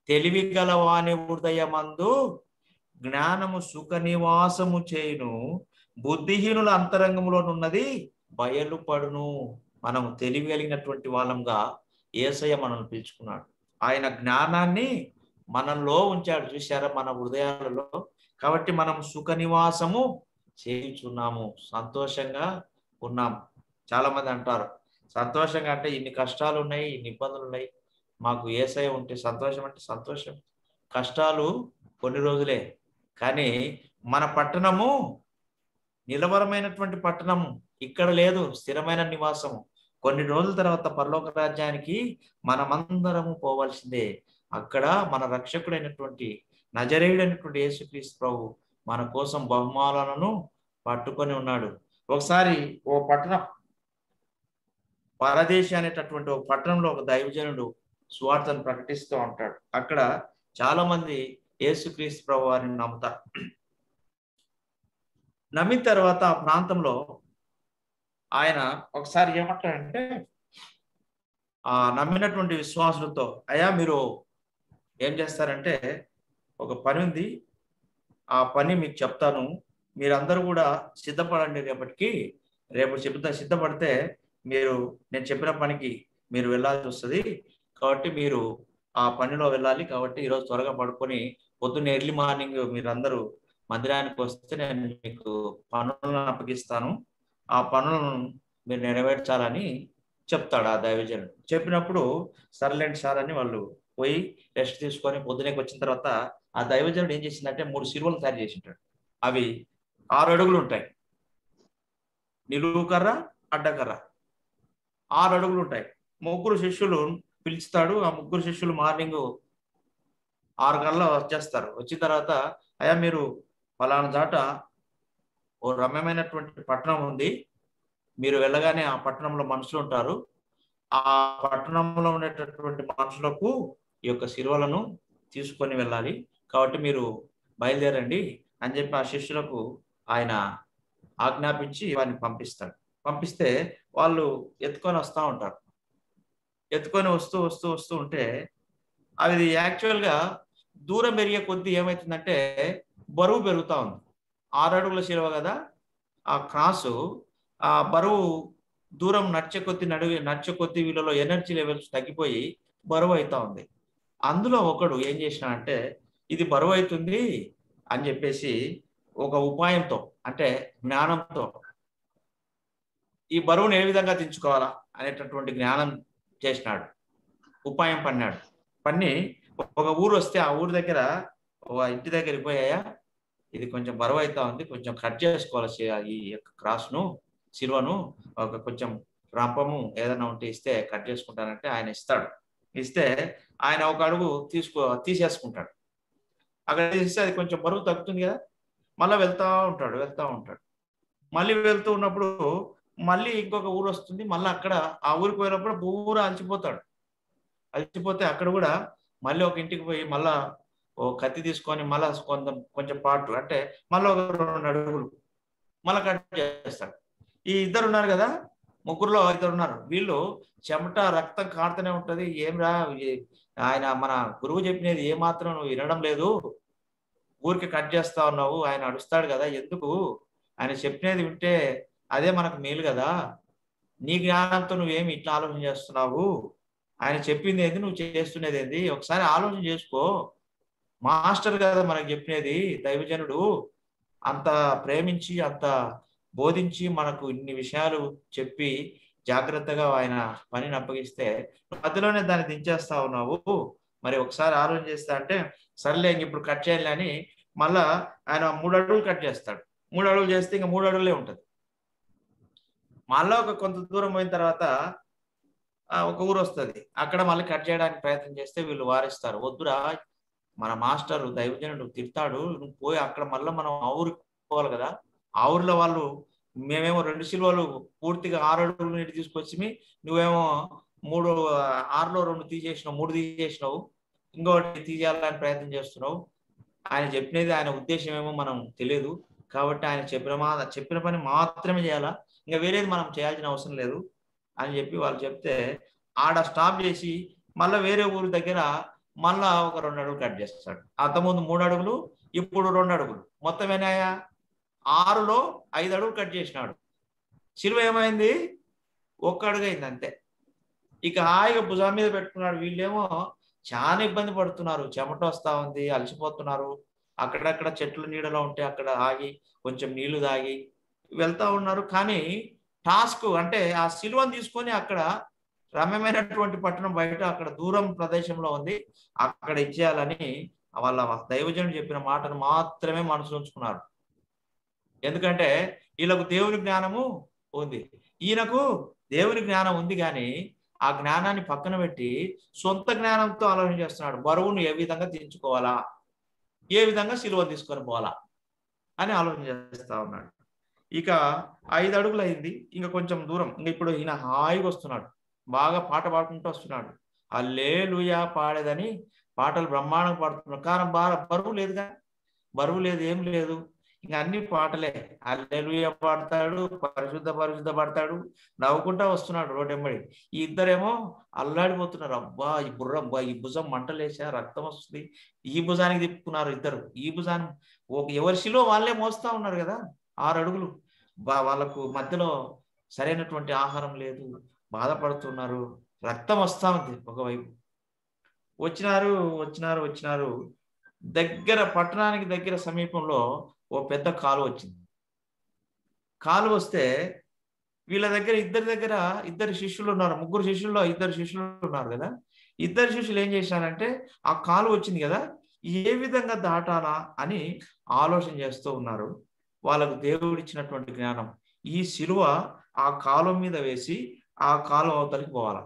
తెలివి గలవాని హృదయమందు జ్ఞానము సుఖ నివాసము చేయును. బుద్ధిహీనుల అంతరంగంలోనున్నది బయలుపడును మనం తెలివి కలిగినటువంటి వాళ్ళంగా ఏసయ్య మనల్ని పిలుచుకున్నాడు. ఆయన జ్ఞానాన్ని మనలో ఉంచాడు. చూశారా మన హృదయాలలో? కాబట్టి మనం సుఖ నివాసము చేయించున్నాము. సంతోషంగా ఉన్నాం. చాలా మంది అంటారు సంతోషంగా అంటే ఇన్ని కష్టాలు ఉన్నాయి ఇన్ని ఇబ్బందులు ఉన్నాయి మాకు ఏసయ ఉంటే సంతోషం అంటే సంతోషం. కష్టాలు కొన్ని రోజులే కానీ మన పట్టణము నిలవరమైనటువంటి పట్టణము. ఇక్కడ లేదు స్థిరమైన నివాసము. కొన్ని రోజుల తర్వాత పరలోక రాజ్యానికి మనమందరము పోవాల్సిందే. అక్కడ మన రక్షకుడైనటువంటి నజరేయుడైనటువంటి యేసుక్రీస్తు ప్రభు మన కోసం బహుమాలను పట్టుకొని ఉన్నాడు. ఒకసారి ఓ పట్టణం పరదేశి అనేటటువంటి ఒక పట్టణంలో ఒక దైవజనుడు సువార్తను ప్రకటిస్తూ ఉంటాడు. అక్కడ చాలా మంది యేసుక్రీస్తు ప్రభు వారిని నమ్ముతారు. నమ్మిన తర్వాత ఆ ప్రాంతంలో ఆయన ఒకసారి ఏమంటాడంటే ఆ నమ్మినటువంటి విశ్వాసులతో అయ్యా మీరు ఏం చేస్తారంటే ఒక పని ఉంది. ఆ పని మీకు చెప్తాను. మీరందరూ కూడా సిద్ధపడండి రేపటికి. రేపు చెప్తా సిద్ధపడితే మీరు నేను చెప్పిన పనికి మీరు వెళ్ళాల్సి వస్తుంది. కాబట్టి మీరు ఆ పనిలో వెళ్ళాలి. కాబట్టి ఈరోజు త్వరగా పడుకొని పొద్దున్న ఎర్లీ మార్నింగ్ మీరందరూ మందిరానికి వస్తే నేను మీకు పనులను అప్పగిస్తాను. ఆ పనులను మీరు నెరవేర్చాలని చెప్తాడు ఆ దైవజనుడు. చెప్పినప్పుడు సర్లేండి సార్ అని వాళ్ళు పోయి రెస్ట్ తీసుకొని పొద్దునేకి వచ్చిన తర్వాత ఆ దైవజనుడు ఏం చేసిందంటే మూడు సిలువలు తయారు చేసింటాడు. అవి ఆరు అడుగులు ఉంటాయి. నిలువు కర్ర అడ్డకర్ర ఆరు అడుగులు ఉంటాయి. ముగ్గురు శిష్యులు పిలుస్తాడు ఆ ముగ్గురు శిష్యులు మార్నింగ్ ఆరు గంటల వచ్చేస్తారు. వచ్చిన తర్వాత అయ్యా మీరు ఫలానా జాట ఓ రమ్యమైనటువంటి పట్టణం ఉంది. మీరు వెళ్ళగానే ఆ పట్టణంలో మనుషులు ఉంటారు. ఆ పట్టణంలో ఉండేటటువంటి మనుషులకు ఈ యొక్క సిరువలను తీసుకొని వెళ్ళాలి. కాబట్టి మీరు బయలుదేరండి అని చెప్పి ఆ శిష్యులకు ఆయన ఆజ్ఞాపించి వారిని పంపిస్తాడు. పంపిస్తే వాళ్ళు ఎత్తుకొని వస్తూ ఉంటారు. ఎత్తుకొని వస్తూ వస్తూ వస్తూ ఉంటే అది యాక్చువల్గా దూరం పెరిగే కొద్దీ ఏమవుతుందంటే బరువు పెరుగుతూ ఉంది. ఆరు అడుగుల శిలువ కదా ఆ క్రాసు ఆ బరువు దూరం నడిచే కొద్ది నడువి నడిచే కొద్ది వీళ్ళలో ఎనర్జీ లెవెల్స్ తగ్గిపోయి బరువు అవుతా ఉంది. అందులో ఒకడు ఏం చేసినాడంటే ఇది బరువు అవుతుంది అని చెప్పేసి ఒక ఉపాయంతో అంటే జ్ఞానంతో ఈ బరువును ఏ విధంగా తెంచుకోవాలా అనేటటువంటి జ్ఞానం చేసినాడు. ఉపాయం పన్నాడు. పన్ని ఒక ఊరు వస్తే ఆ ఊరు దగ్గర ఒక ఇంటి దగ్గరికి పోయాయా ఇది కొంచెం బరువు అవుతా ఉంది. కొంచెం కట్ చేసుకోవాలి ఈ యొక్క క్రాస్ను సిల్వను ఒక కొంచెం రంపము ఏదైనా ఉంటే ఇస్తే కట్ చేసుకుంటానంటే ఆయన ఇస్తాడు. ఇస్తే ఆయన ఒక అడుగు తీసుకో తీసేసుకుంటాడు. అక్కడ తీస్తే అది కొంచెం బరువు తగ్గుతుంది కదా. మళ్ళీ వెళ్తా ఉంటాడు వెళ్తా ఉంటాడు. మళ్ళీ వెళ్తూ ఉన్నప్పుడు మళ్ళీ ఇంకొక ఊరు వస్తుంది. మళ్ళీ అక్కడ ఆ ఊరికి పోయినప్పుడు పూరా అలసిపోతాడు. అలసిపోతే అక్కడ కూడా మళ్ళీ ఒక ఇంటికి పోయి మళ్ళా ఓ కత్తి తీసుకొని మళ్ళా కొంత కొంచెం పాటు అంటే మళ్ళీ ఒక రెండు అడుగులు మళ్ళీ కట్ చేస్తాడు. ఈ ఇద్దరు ఉన్నారు కదా? ముగ్గురులో ఇద్దరు ఉన్నారు. వీళ్ళు చెమట రక్తం కారుతూనే ఉంటది. ఏం రా ఆయన మన గురువు చెప్పినది ఏ మాత్రం నువ్వు వినడం లేదు. ఊరికి కట్ చేస్తా ఉన్నావు. ఆయన అడుస్తాడు కదా? ఎందుకు? ఆయన చెప్పినది వింటే అదే మనకు మేలు కదా. నీ జ్ఞానంతో నువ్వేమి ఇట్లా ఆలోచన చేస్తున్నావు? ఆయన చెప్పింది ఏంది? నువ్వు చేస్తున్నది ఏంది? ఒకసారి ఆలోచన చేసుకో. మాస్టర్ కదా మనకు చెప్పినది దైవజనుడు. అంత ప్రేమించి అంత బోధించి మనకు ఇన్ని విషయాలు చెప్పి జాగ్రత్తగా ఆయన పనిని అప్పగిస్తే మధ్యలోనే దాన్ని దించేస్తా ఉన్నావు. మరి ఒకసారి ఆలోచన చేస్తా అంటే సర్లే ఇంక ఇప్పుడు కట్ చేయాలి అని మళ్ళా ఆయన మూడు అడుగులు కట్ చేస్తాడు. మూడు అడుగులు చేస్తే ఇంకా మూడు అడుగులే ఉంటుంది. మళ్ళా ఒక కొంత దూరం పోయిన తర్వాత ఒక ఊరు వస్తుంది. అక్కడ మళ్ళీ కట్ చేయడానికి ప్రయత్నం చేస్తే వీళ్ళు వారిస్తారు. వద్దురా మన మాస్టర్ దైవజనుడు తిడతాడు. నువ్వు పోయి అక్కడ మళ్ళీ మనం ఆ ఊరికి పోవాలి కదా. ఆ ఊర్లో వాళ్ళు మేమేమో రెండు సిల్వలు పూర్తిగా ఆరు అడుగులు నీటి తీసుకొచ్చి నువ్వేమో మూడు ఆరులో రెండు తీసేసినావు మూడు తీసేసినావు. ఇంకోటి తీసేయాలని ప్రయత్నం చేస్తున్నావు. ఆయన చెప్పినది ఆయన ఉద్దేశం ఏమో మనం తెలియదు. కాబట్టి ఆయన చెప్పిన మా చెప్పిన పని మాత్రమే చేయాలా? ఇంకా వేరేది మనం చేయాల్సిన అవసరం లేదు అని చెప్పి వాళ్ళు చెప్తే ఆడ స్టాప్ చేసి మళ్ళీ వేరే ఊరి దగ్గర మళ్ళా ఒక రెండు అడుగులు కట్ చేస్తాడు. అంతకుముందు మూడు అడుగులు ఇప్పుడు రెండు అడుగులు. మొత్తం ఏనాయా ఆరులో ఐదు అడుగులు కట్ చేసినాడు. సిలువ ఏమైంది? ఒక్క అడుగు అయింది అంతే. ఇక హాయిగా భుజం మీద పెట్టుకున్నాడు. వీళ్ళేమో చాలా ఇబ్బంది పడుతున్నారు. చెమట వస్తా ఉంది అలసిపోతున్నారు. అక్కడక్కడ చెట్లు నీడలో ఉంటే అక్కడ ఆగి కొంచెం నీళ్ళు తాగి వెళ్తా ఉన్నారు. కానీ టాస్క్ అంటే ఆ శిలువను తీసుకొని అక్కడ రమ్యమైనటువంటి పట్టణం బయట అక్కడ దూరం ప్రదేశంలో ఉంది. అక్కడ ఇచ్చేయాలని వాళ్ళ దైవజనుడు చెప్పిన మాటను మాత్రమే మనసులో ఉంచుకున్నారు. ఎందుకంటే వీళ్ళకు దేవుని జ్ఞానము ఉంది. ఈయనకు దేవుని జ్ఞానం ఉంది కానీ ఆ జ్ఞానాన్ని పక్కన పెట్టి సొంత జ్ఞానంతో ఆలోచన చేస్తున్నాడు. బరువును ఏ విధంగా తీర్చుకోవాలా? ఏ విధంగా సిలువ తీసుకొని పోవాలా? అని ఆలోచన చేస్తా ఉన్నాడు. ఇక ఐదు అడుగులు అయింది ఇంకా కొంచెం దూరం. ఇంకా ఇప్పుడు ఈయన హాయిగా వస్తున్నాడు. బాగా పాట పాడుకుంటూ వస్తున్నాడు. అల్లే లూయా పాడేదని పాటలు బ్రహ్మాండంగా పాడుతున్నాడు. కారణం బాగా బరువు లేదుగా. బరువు లేదు ఏం లేదు. ఇంకా అన్ని పాటలే. అల్లెలుయ పాడతాడు పరిశుద్ధ పరిశుద్ధ పాడతాడు. నవ్వుకుంటా వస్తున్నాడు రోడ్డెంబడి ఈ ఇద్దరేమో అల్లాడిపోతున్నారు. అబ్బా ఈ బుర్ర అబ్బా ఈ భుజం మంటలేసా రక్తం వస్తుంది. ఈ భుజానికి తిప్పుకున్నారు ఇద్దరు. ఈ భుజాన్ని ఒక ఎవరి శిలో వాళ్ళే మోస్తా ఉన్నారు కదా. ఆరు అడుగులు. వాళ్ళకు మధ్యలో సరైనటువంటి ఆహారం లేదు. బాధపడుతున్నారు. రక్తం వస్తా ఉంది ఒకవైపు. వచ్చినారు వచ్చినారు వచ్చినారు. దగ్గర పట్టణానికి దగ్గర సమీపంలో ఓ పెద్ద కాలు వచ్చింది. కాలు వస్తే వీళ్ళ దగ్గర ఇద్దరి దగ్గర ఇద్దరు శిష్యులు ఉన్నారు. ముగ్గురు శిష్యుల్లో ఇద్దరు శిష్యులు ఉన్నారు కదా. ఇద్దరు శిష్యులు ఏం చేశారంటే ఆ కాలు వచ్చింది కదా. ఏ విధంగా దాటాలా అని ఆలోచన చేస్తూ ఉన్నారు. వాళ్ళకు దేవుడు ఇచ్చినటువంటి జ్ఞానం. ఈ శిలువ ఆ కాలం మీద వేసి ఆ కాలం అవతలికి పోవాల?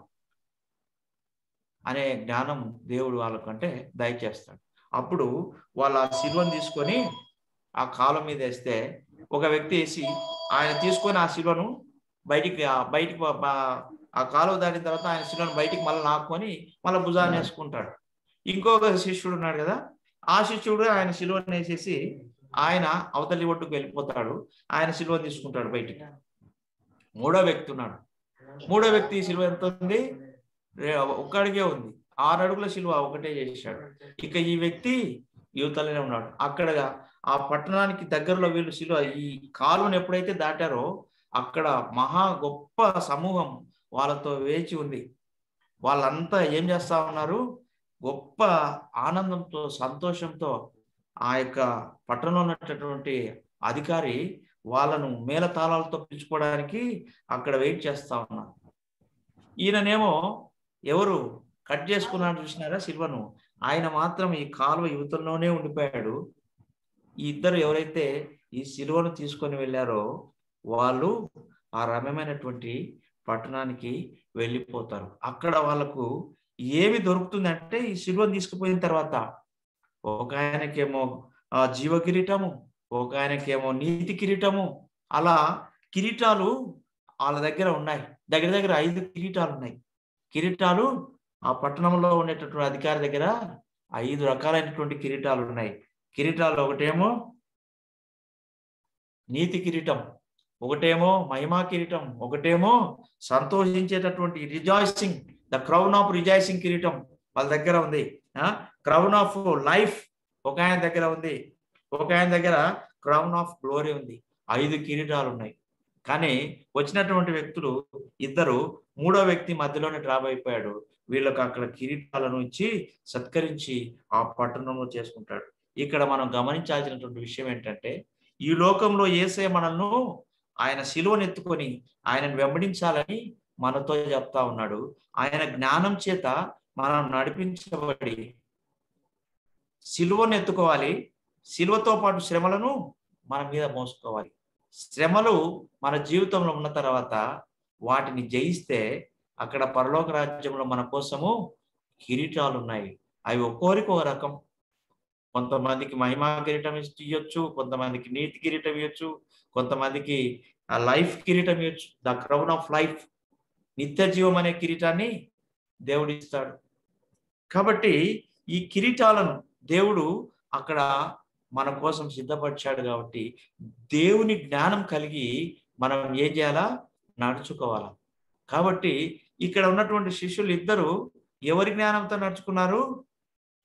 అనే జ్ఞానం దేవుడు వాళ్ళకంటే దయచేస్తాడు. అప్పుడు వాళ్ళు ఆ శిలువను తీసుకొని ఆ కాలం మీద వేస్తే ఒక వ్యక్తి వేసి ఆయన తీసుకొని ఆ శిలువను బయటికి బయటికి ఆ కాలువ దాటిన తర్వాత ఆయన శిలువను బయటికి మళ్ళీ నాకుకొని మళ్ళీ భుజాన్ని వేసుకుంటాడు. ఇంకొక శిష్యుడు ఉన్నాడు కదా ఆ శిష్యుడు ఆయన శిలువను వేసేసి ఆయన అవతలి ఒడ్డుకు వెళ్ళిపోతాడు. ఆయన శిలువను తీసుకుంటాడు బయటికి. మూడో వ్యక్తి ఉన్నాడు. మూడో వ్యక్తి శిలువ ఎంత ఉంది? ఒక్కడికే ఉంది. ఆరు అడుగుల శిలువ ఒకటే చేశాడు. ఇక ఈ వ్యక్తి యువతలనే ఉన్నాడు. అక్కడగా ఆ పట్టణానికి దగ్గరలో వీళ్ళు సిలువ ఈ కాలువను ఎప్పుడైతే దాటారో అక్కడ మహా గొప్ప సమూహం వాళ్ళతో వేచి ఉంది. వాళ్ళంతా ఏం చేస్తా ఉన్నారు? గొప్ప ఆనందంతో సంతోషంతో ఆ యొక్క పట్టణంలో ఉన్నటువంటి అధికారి వాళ్ళను మేళతాళాలతో పిలుచుకోవడానికి అక్కడ వెయిట్ చేస్తా ఉన్నారు. ఈయననేమో ఎవరు కట్ చేసుకున్నాడు చూసినారా శిల్వను ఆయన మాత్రం ఈ కాలువ యువతల్లోనే ఉండిపోయాడు. ఈ ఇద్దరు ఎవరైతే ఈ శిలువను తీసుకొని వెళ్ళారో వాళ్ళు ఆ రమ్యమైనటువంటి పట్టణానికి వెళ్ళిపోతారు. అక్కడ వాళ్ళకు ఏమి దొరుకుతుందంటే ఈ శిలువను తీసుకుపోయిన తర్వాత ఒక ఆయనకేమో జీవ కిరీటము ఒక ఆయనకేమో నీతి కిరీటము అలా కిరీటాలు వాళ్ళ దగ్గర ఉన్నాయి. దగ్గర దగ్గర ఐదు కిరీటాలు ఉన్నాయి. కిరీటాలు ఆ పట్టణంలో ఉండేటటువంటి అధికారి దగ్గర ఐదు రకాలైనటువంటి కిరీటాలు ఉన్నాయి. కిరీటాలు ఒకటేమో నీతి కిరీటం ఒకటేమో మహిమా కిరీటం ఒకటేమో సంతోషించేటటువంటి rejoicing the crown of rejoicing కిరీటం వాళ్ళ దగ్గర ఉంది. క్రౌన్ ఆఫ్ లైఫ్ ఒక ఆయన దగ్గర ఉంది. ఒక ఆయన దగ్గర క్రౌన్ ఆఫ్ గ్లోరీ ఉంది. ఐదు కిరీటాలు ఉన్నాయి కానీ వచ్చినటువంటి వ్యక్తులు ఇద్దరు మూడో వ్యక్తి మధ్యలోనే డ్రాప్ అయిపోయాడు. వీళ్ళకి అక్కడ కిరీటాలను ఇచ్చి సత్కరించి ఆ పట్టణంలో చేసుకుంటాడు. ఇక్కడ మనం గమనించాల్సినటువంటి విషయం ఏంటంటే ఈ లోకంలో ఏసే మనల్ని ఆయన శిలువను ఎత్తుకొని ఆయనను వెంబడించాలని మనతో చెప్తా ఉన్నాడు. ఆయన జ్ఞానం చేత మనం నడిపించబడి సిలువను ఎత్తుకోవాలి. సిలువతో పాటు శ్రమలను మన మీద మోసుకోవాలి. శ్రమలు మన జీవితంలో ఉన్న తర్వాత వాటిని జయిస్తే అక్కడ పరలోక రాజ్యంలో మన కోసము కిరీటాలు ఉన్నాయి. అవి ఒక్కోరికి ఒక రకం. కొంతమందికి మహిమా కిరీటం ఇవ్వచ్చు కొంతమందికి నీతి కిరీటం ఇవ్వచ్చు కొంతమందికి లైఫ్ కిరీటం ఇవ్వచ్చు ద క్రౌన్ ఆఫ్ లైఫ్. నిత్య జీవం అనే కిరీటాన్ని దేవుడు ఇస్తాడు. కాబట్టి ఈ కిరీటాలను దేవుడు అక్కడ మన కోసం సిద్ధపరిచాడు కాబట్టి దేవుని జ్ఞానం కలిగి మనం ఏం చేయాలా? నడుచుకోవాలా. కాబట్టి ఇక్కడ ఉన్నటువంటి శిష్యులు ఇద్దరు ఎవరి జ్ఞానంతో నడుచుకున్నారు?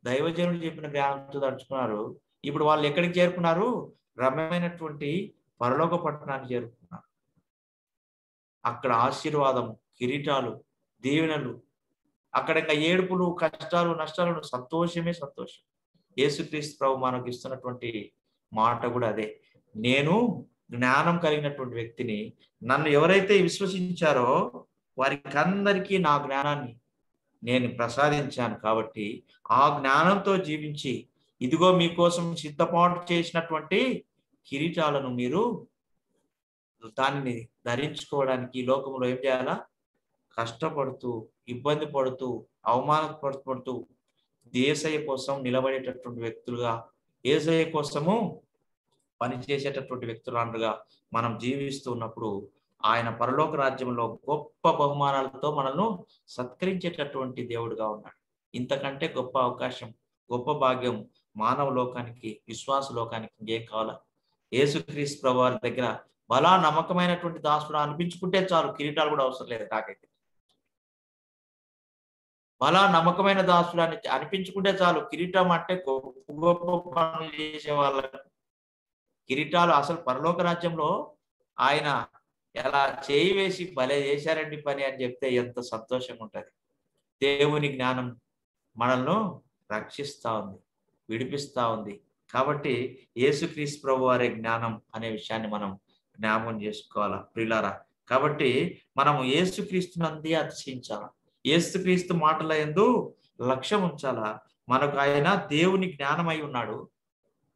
దైవజనుడు చెప్పిన జ్ఞానంతో నడుచుకున్నారు. ఇప్పుడు వాళ్ళు ఎక్కడికి చేరుకున్నారు? రమ్యమైనటువంటి పరలోక పట్టణానికి చేరుకున్నారు. అక్కడ ఆశీర్వాదం కిరీటాలు దీవెనలు అక్కడ ఇంకా ఏడుపులు కష్టాలు నష్టాలు సంతోషమే సంతోషం. యేసుక్రీస్తు ప్రభు మనకు ఇస్తున్నటువంటి మాట కూడా అదే. నేను జ్ఞానం కలిగినటువంటి వ్యక్తిని నన్ను ఎవరైతే విశ్వసించారో వారికి అందరికీ నా జ్ఞానాన్ని నేను ప్రసాదించాను కాబట్టి ఆ జ్ఞానంతో జీవించి ఇదిగో మీకోసం సిద్ధపాటు చేసినటువంటి కిరీటాలను మీరు దానిని ధరించుకోవడానికి లోకంలో ఏం చేయాలా? కష్టపడుతూ ఇబ్బంది పడుతూ అవమానపడుతూ దేశయ్య కోసం నిలబడేటటువంటి వ్యక్తులుగా ఏసయ్య కోసము పనిచేసేటటువంటి వ్యక్తులంటగా మనం జీవిస్తూ ఉన్నప్పుడు ఆయన పరలోక రాజ్యంలో గొప్ప బహుమానాలతో మనల్ని సత్కరించేటటువంటి దేవుడుగా ఉన్నాడు. ఇంతకంటే గొప్ప అవకాశం గొప్ప భాగ్యం మానవ లోకానికి విశ్వాస లోకానికి ఇంకేం కావాలా. యేసుక్రీస్తు ప్రభు వారి దగ్గర బలా నమ్మకమైనటువంటి దాసుడు అనిపించుకుంటే చాలు కిరీటాలు కూడా అవసరం లేదు నాకైతే. బలా నమ్మకమైన దాసులు అని అనిపించుకుంటే చాలు. కిరీటం అంటే గొప్ప గొప్ప పనులు చేసే వాళ్ళ కిరీటాలు అసలు పరలోక రాజ్యంలో ఆయన ఎలా చేయి వేసి భలే చేశారండి పని అని చెప్తే ఎంత సంతోషంగా ఉంటుంది. దేవుని జ్ఞానం మనల్ని రక్షిస్తా ఉంది విడిపిస్తా ఉంది. కాబట్టి యేసుక్రీస్ ప్రభు వారి జ్ఞానం అనే విషయాన్ని మనం జ్ఞాపకం చేసుకోవాలా ప్రిలారా కాబట్టి మనము యేసుక్రీస్తునంది అతిశించాలా ఏసుక్రీస్తు మాటల ఎందు లక్ష్యం ఉంచాలా? మనకు ఆయన దేవుని జ్ఞానం అయి ఉన్నాడు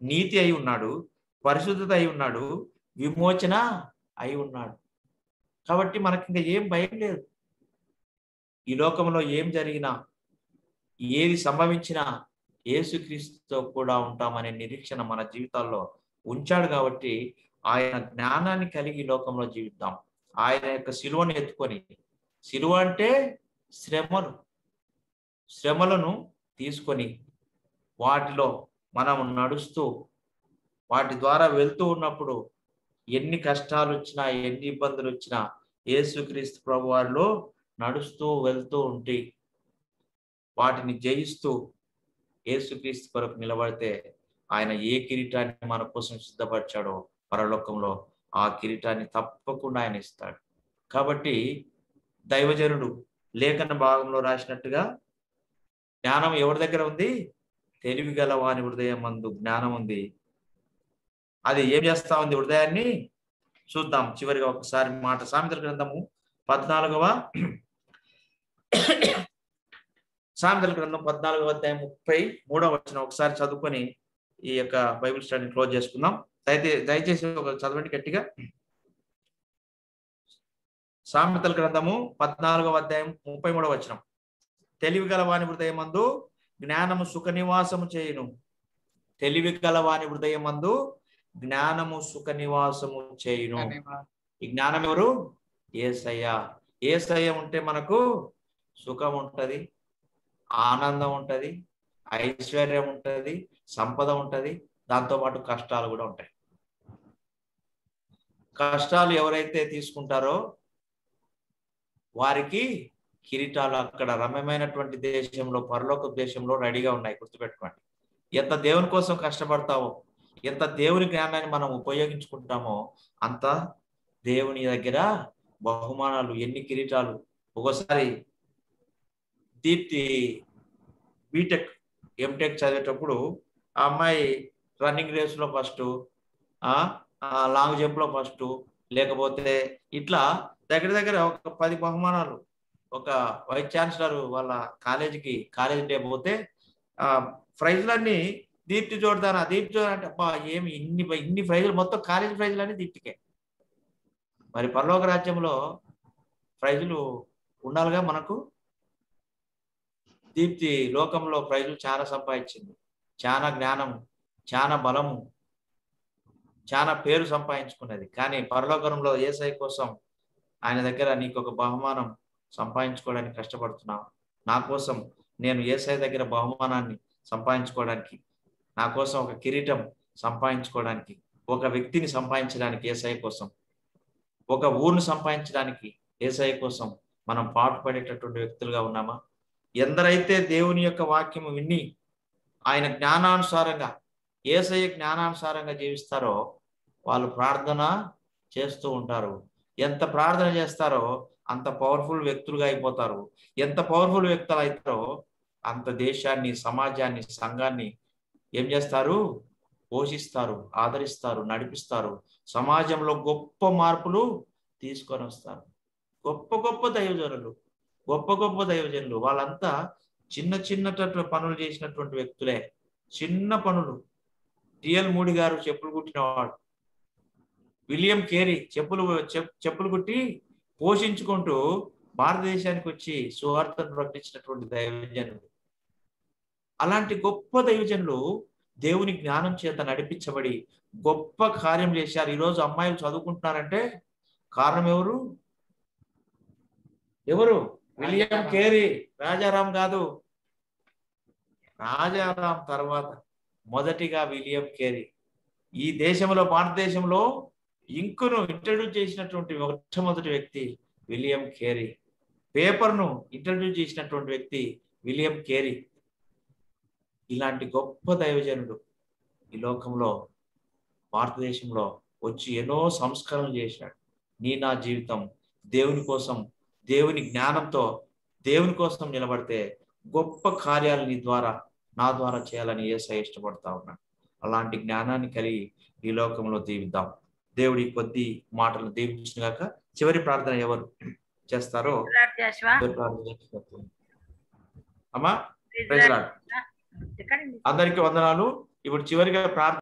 నీతి అయి ఉన్నాడు పరిశుద్ధత అయి ఉన్నాడు విమోచన అయి ఉన్నాడు. కాబట్టి మనకి ఇంకా ఏం భయం లేదు. ఈ లోకంలో ఏం జరిగినా ఏది సంభవించినా ఏసుక్రీస్తుతో కూడా ఉంటామనే నిరీక్షణ మన జీవితాల్లో ఉంచాడు కాబట్టి ఆయన జ్ఞానాన్ని కలిగి లోకంలో జీవిద్దాం. ఆయన యొక్క శిలువను ఎత్తుకొని శిలువ అంటే శ్రమలు శ్రమలను తీసుకొని వాటిలో మనం నడుస్తూ వాటి ద్వారా వెళ్తూ ఉన్నప్పుడు ఎన్ని కష్టాలు వచ్చినా ఎన్ని ఇబ్బందులు వచ్చినా యేసుక్రీస్తు ప్రభు వారిలో నడుస్తూ వెళ్తూ ఉంటే వాటిని జయిస్తూ యేసుక్రీస్తు కొరకు నిలబడితే ఆయన ఏ కిరీటాన్ని మన కోసం సిద్ధపరిచాడో పరలోకంలో ఆ కిరీటాన్ని తప్పకుండా ఆయన ఇస్తాడు. కాబట్టి దైవజనుడు లేఖన భాగంలో రాసినట్టుగా జ్ఞానం ఎవరి దగ్గర ఉంది? తెలివి గల వాని హృదయం మందు జ్ఞానం ఉంది. అది ఏం చేస్తా ఉంది హృదయాన్ని? చూద్దాం. చివరిగా ఒకసారి మాట. సామెతల గ్రంథము పద్నాలుగవ సామెతల గ్రంథం పద్నాలుగవ అధ్యాయం ముప్పై మూడవ వచ్చిన ఒకసారి చదువుకొని ఈ యొక్క బైబిల్ స్టడీని క్లోజ్ చేసుకుందాం. దయచే దయచేసి ఒక చదవండి గట్టిగా. సామెతల గ్రంథము పద్నాలుగవ అధ్యాయం ముప్పై మూడవ వచనం. తెలివి గల వాని హృదయమందు జ్ఞానము సుఖ నివాసము చేయును. తెలివి గల వాని హృదయమందు జ్ఞానము సుఖ నివాసము చేయును. ఈ జ్ఞానం ఎవరు? ఏసయ్య. ఏసయ్య ఉంటే మనకు సుఖం ఉంటది ఆనందం ఉంటది ఐశ్వర్యం ఉంటది సంపద ఉంటది దాంతో పాటు కష్టాలు కూడా ఉంటాయి. కష్టాలు ఎవరైతే తీసుకుంటారో వారికి కిరీటాలు అక్కడ రమ్యమైనటువంటి దేశంలో పరలోక దేశంలో రెడీగా ఉన్నాయి. గుర్తుపెట్టుకోండి. ఎంత దేవుని కోసం కష్టపడతావో ఎంత దేవుని జ్ఞానాన్ని మనం ఉపయోగించుకుంటామో అంత దేవుని దగ్గర బహుమానాలు ఎన్ని కిరీటాలు ఒక్కోసారి దీప్తి బీటెక్ ఎంటెక్ చదివేటప్పుడు ఆ అమ్మాయి రన్నింగ్ రేస్లో ఫస్ట్ లాంగ్ జంప్లో ఫస్ట్ లేకపోతే ఇట్లా దగ్గర దగ్గర ఒక పది బహుమానాలు ఒక వైస్ ఛాన్సలర్ వాళ్ళ కాలేజీకి కాలేజీ డే పోతే ప్రైజ్లన్నీ దీప్తి చూడదానా దీప్తి చూడ అంటే అబ్బా ఏమి ఇన్ని ఇన్ని ప్రైజులు మొత్తం కాలేజీ ప్రైజులన్నీ దీప్తికే. మరి పరలోక రాజ్యంలో ప్రైజులు ఉండాలిగా మనకు? దీప్తి లోకంలో ప్రైజులు చాలా సంపాదించింది. చాలా జ్ఞానం చాలా బలము చాలా పేరు సంపాదించుకున్నది. కానీ పరలోకంలో ఏసై కోసం ఆయన దగ్గర నీకు ఒక బహుమానం సంపాదించుకోవడానికి కష్టపడుతున్నావు. నా కోసం నేను ఏసఐ దగ్గర బహుమానాన్ని సంపాదించుకోవడానికి నా కోసం ఒక కిరీటం సంపాదించుకోవడానికి ఒక వ్యక్తిని సంపాదించడానికి ఏసఐ కోసం ఒక ఊరిని సంపాదించడానికి ఏసఐ కోసం మనం పాటుపడేటటువంటి వ్యక్తులుగా ఉన్నామా? ఎందరైతే దేవుని యొక్క వాక్యము విని ఆయన జ్ఞానానుసారంగా ఏసఐ జ్ఞానానుసారంగా జీవిస్తారో వాళ్ళు ప్రార్థన చేస్తూ ఉంటారు. ఎంత ప్రార్థన చేస్తారో అంత పవర్ఫుల్ వ్యక్తులుగా అయిపోతారు. ఎంత పవర్ఫుల్ వ్యక్తులు అవుతారో అంత దేశాన్ని సమాజాన్ని సంఘాన్ని ఏం చేస్తారు? పోషిస్తారు ఆదరిస్తారు నడిపిస్తారు. సమాజంలో గొప్ప మార్పులు తీసుకొని వస్తారు. గొప్ప గొప్ప దైవజనులు గొప్ప గొప్ప దైవజనులు. వాళ్ళంతా చిన్న చిన్న పనులు చేసినటువంటి వ్యక్తులే. చిన్న పనులు. టిఎల్ మూడి గారు చెప్పులు కుట్టినవాడు. విలియం కేరీ చెప్పులు చెప్పులు కుట్టి పోషించుకుంటూ భారతదేశానికి వచ్చి సువార్తను ప్రకటించినటువంటి దైవజనులు అలాంటి గొప్ప దైవజనులు దేవుని జ్ఞానం చేత నడిపించబడి గొప్ప కార్యం చేశారు. ఈరోజు అమ్మాయిలు చదువుకుంటున్నారంటే కారణం ఎవరు? ఎవరు? William Carey. రాజారాం కాదు. రాజారాం తర్వాత మొదటిగా విలియం కేరీ. ఈ దేశంలో భారతదేశంలో ఇంకును ఇంట్రడ్యూస్ చేసినటువంటి మొట్టమొదటి వ్యక్తి విలియం కేరీ. పేపర్ను ఇంట్రడ్యూస్ చేసినటువంటి వ్యక్తి విలియం కేరీ. ఇలాంటి గొప్ప దైవజనుడు ఈ లోకంలో భారతదేశంలో వచ్చి ఎన్నో సంస్కరణలు చేశాడు. నీ నా జీవితం దేవుని కోసం దేవుని జ్ఞానంతో దేవుని కోసం నిలబడితే గొప్ప కార్యాలు నీ ద్వారా నా ద్వారా చేయాలని ఏసై ఇష్టపడతా ఉన్నాడు. అలాంటి జ్ఞానాన్ని కలిగి ఈ లోకంలో దీవిద్దాం దేవుడి కొద్ది మాటలు దీవించిన గాక చివరి ప్రార్థన ఎవరు చేస్తారో. అమ్మా అందరికీ వందనాలు. ఇప్పుడు చివరిగా ప్రార్థన